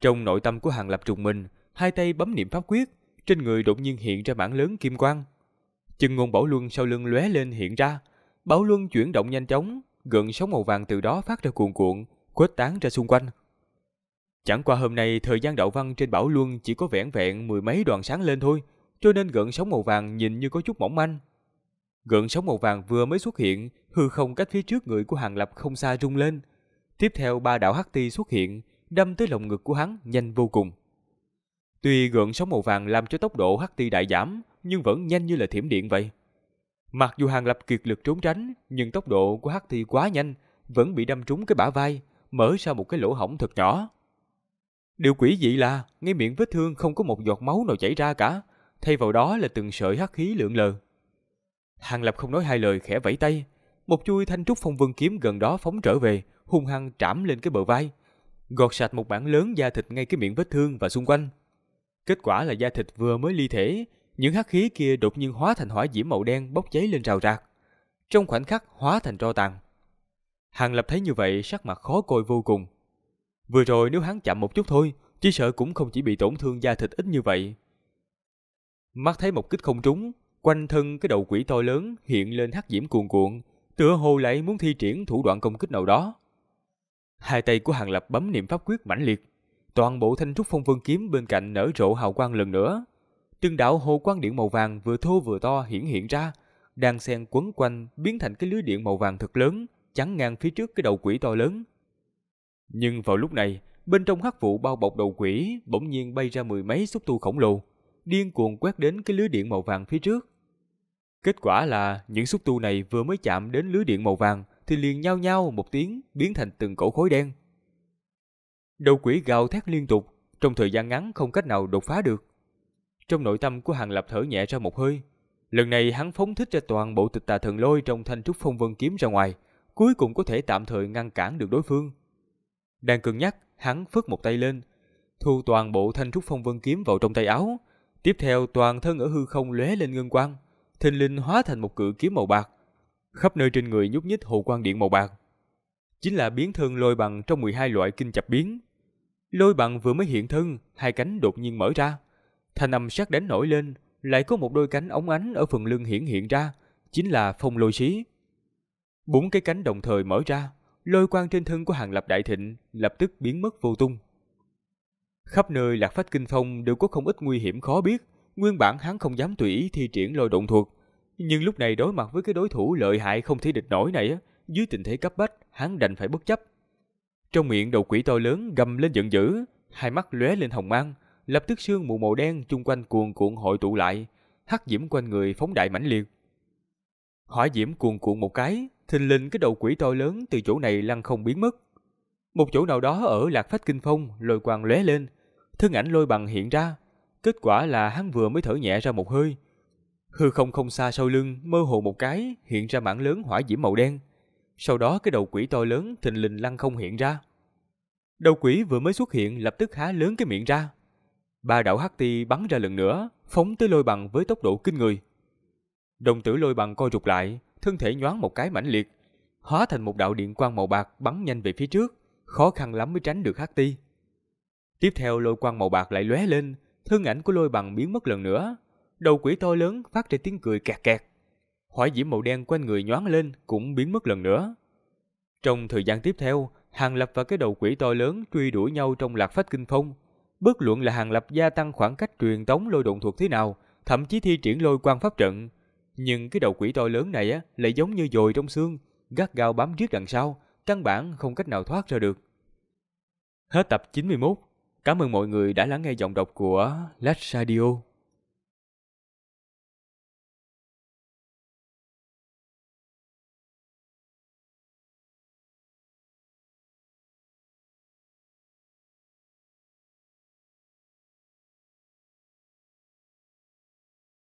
Trong nội tâm của Hàng Lập trùng mình, hai tay bấm niệm pháp quyết, trên người đột nhiên hiện ra mảng lớn kim quang. Chân ngôn bảo luân sau lưng lóe lên hiện ra, bảo luân chuyển động nhanh chóng, gợn sóng màu vàng từ đó phát ra cuồn cuộn, khuếch tán ra xung quanh. Chẳng qua hôm nay thời gian đậu văn trên bảo luân chỉ có vẻn vẹn mười mấy đoạn sáng lên thôi, cho nên gợn sóng màu vàng nhìn như có chút mỏng manh. Gợn sóng màu vàng vừa mới xuất hiện, hư không cách phía trước người của Hàng Lập không xa rung lên. Tiếp theo ba đạo hắc ti xuất hiện, đâm tới lồng ngực của hắn nhanh vô cùng. Tuy gợn sóng màu vàng làm cho tốc độ hắc ti đại giảm, nhưng vẫn nhanh như là thiểm điện vậy. Mặc dù Hàng Lập kiệt lực trốn tránh, nhưng tốc độ của hắc ti quá nhanh, vẫn bị đâm trúng cái bả vai, mở ra một cái lỗ hổng thật nhỏ. Điều quỷ dị là, ngay miệng vết thương không có một giọt máu nào chảy ra cả, thay vào đó là từng sợi hắc khí lượn lờ. Hàng Lập không nói hai lời khẽ vẫy tay, một chui thanh trúc phong vân kiếm gần đó phóng trở về, hung hăng trảm lên cái bờ vai, gọt sạch một mảng lớn da thịt ngay cái miệng vết thương và xung quanh. Kết quả là da thịt vừa mới ly thể, những hắc khí kia đột nhiên hóa thành hỏa diễm màu đen bốc cháy lên rào rạc. Trong khoảnh khắc hóa thành tro tàn. Hàng Lập thấy như vậy sắc mặt khó coi vô cùng. Vừa rồi nếu hắn chậm một chút thôi, chỉ sợ cũng không chỉ bị tổn thương da thịt ít như vậy. Mắt thấy một kích không trúng, quanh thân cái đầu quỷ to lớn hiện lên hắc diễm cuồn cuộn, tựa hồ lại muốn thi triển thủ đoạn công kích nào đó. Hai tay của Hàng Lập bấm niệm pháp quyết mãnh liệt, toàn bộ thanh trúc phong vân kiếm bên cạnh nở rộ hào quang lần nữa. Từng đạo hồ quang điện màu vàng vừa thô vừa to hiển hiện ra, đang xen quấn quanh biến thành cái lưới điện màu vàng thật lớn, chắn ngang phía trước cái đầu quỷ to lớn. Nhưng vào lúc này, bên trong hắc vụ bao bọc đầu quỷ bỗng nhiên bay ra mười mấy xúc tu khổng lồ, điên cuồng quét đến cái lưới điện màu vàng phía trước. Kết quả là những xúc tu này vừa mới chạm đến lưới điện màu vàng thì liền nhao nhao một tiếng biến thành từng cổ khối đen. Đầu quỷ gào thét liên tục, trong thời gian ngắn không cách nào đột phá được. Trong nội tâm của Hàng Lập thở nhẹ ra một hơi. Lần này hắn phóng thích ra toàn bộ tịch tà thần lôi trong thanh trúc phong vân kiếm ra ngoài, cuối cùng có thể tạm thời ngăn cản được đối phương. Đang cân nhắc, hắn phất một tay lên, thu toàn bộ thanh trúc phong vân kiếm vào trong tay áo. Tiếp theo toàn thân ở hư không lóe lên ngân quang, thình linh hóa thành một cự kiếm màu bạc. Khắp nơi trên người nhúc nhích hồ quang điện màu bạc. Chính là biến thân lôi bằng trong 12 loại kinh chập biến. Lôi bằng vừa mới hiện thân, hai cánh đột nhiên mở ra. Thanh âm sắc đánh nổi lên, lại có một đôi cánh ống ánh ở phần lưng hiển hiện ra, chính là phong lôi xí. Bốn cái cánh đồng thời mở ra, lôi quang trên thân của Hàng Lập Đại Thịnh lập tức biến mất vô tung. Khắp nơi lạc phách kinh phong đều có không ít nguy hiểm khó biết, nguyên bản hắn không dám tùy ý thi triển lôi động thuật, nhưng lúc này đối mặt với cái đối thủ lợi hại không thể địch nổi này, dưới tình thế cấp bách, hắn đành phải bất chấp. Trong miệng đầu quỷ to lớn gầm lên giận dữ, hai mắt lóe lên hồng mang, lập tức sương mù màu đen chung quanh cuồn cuộn hội tụ lại, hắc diễm quanh người phóng đại mãnh liệt. Hỏa diễm cuồn cuộn một cái, thình lình cái đầu quỷ to lớn từ chỗ này lăn không biến mất. Một chỗ nào đó ở lạc phách kinh phong, lôi quang lóe lên, thân ảnh lôi bằng hiện ra. Kết quả là hắn vừa mới thở nhẹ ra một hơi. Hư không không xa sau lưng, mơ hồ một cái, hiện ra mảng lớn hỏa diễm màu đen. Sau đó cái đầu quỷ to lớn thình lình lăn không hiện ra. Đầu quỷ vừa mới xuất hiện lập tức há lớn cái miệng ra. Ba đạo hắc ti bắn ra lần nữa, phóng tới lôi bằng với tốc độ kinh người. Đồng tử lôi bằng co rụt lại, thân thể nhoáng một cái mãnh liệt, hóa thành một đạo điện quang màu bạc bắn nhanh về phía trước, khó khăn lắm mới tránh được hắc ti. Tiếp theo lôi quang màu bạc lại lóe lên, thân ảnh của lôi bằng biến mất lần nữa. Đầu quỷ to lớn phát ra tiếng cười kẹt kẹt. Hỏa diễm màu đen quanh người nhoáng lên cũng biến mất lần nữa. Trong thời gian tiếp theo, Hàng Lập và cái đầu quỷ to lớn truy đuổi nhau trong lạc phách kinh phong. Bất luận là Hàng Lập gia tăng khoảng cách truyền tống lôi độn thuật thế nào, thậm chí thi triển lôi quang pháp trận. Nhưng cái đầu quỷ to lớn này á lại giống như dồi trong xương, gắt gao bám riết đằng sau, căn bản không cách nào thoát ra được. Hết tập 91. Cảm ơn mọi người đã lắng nghe giọng đọc của Lách Radio.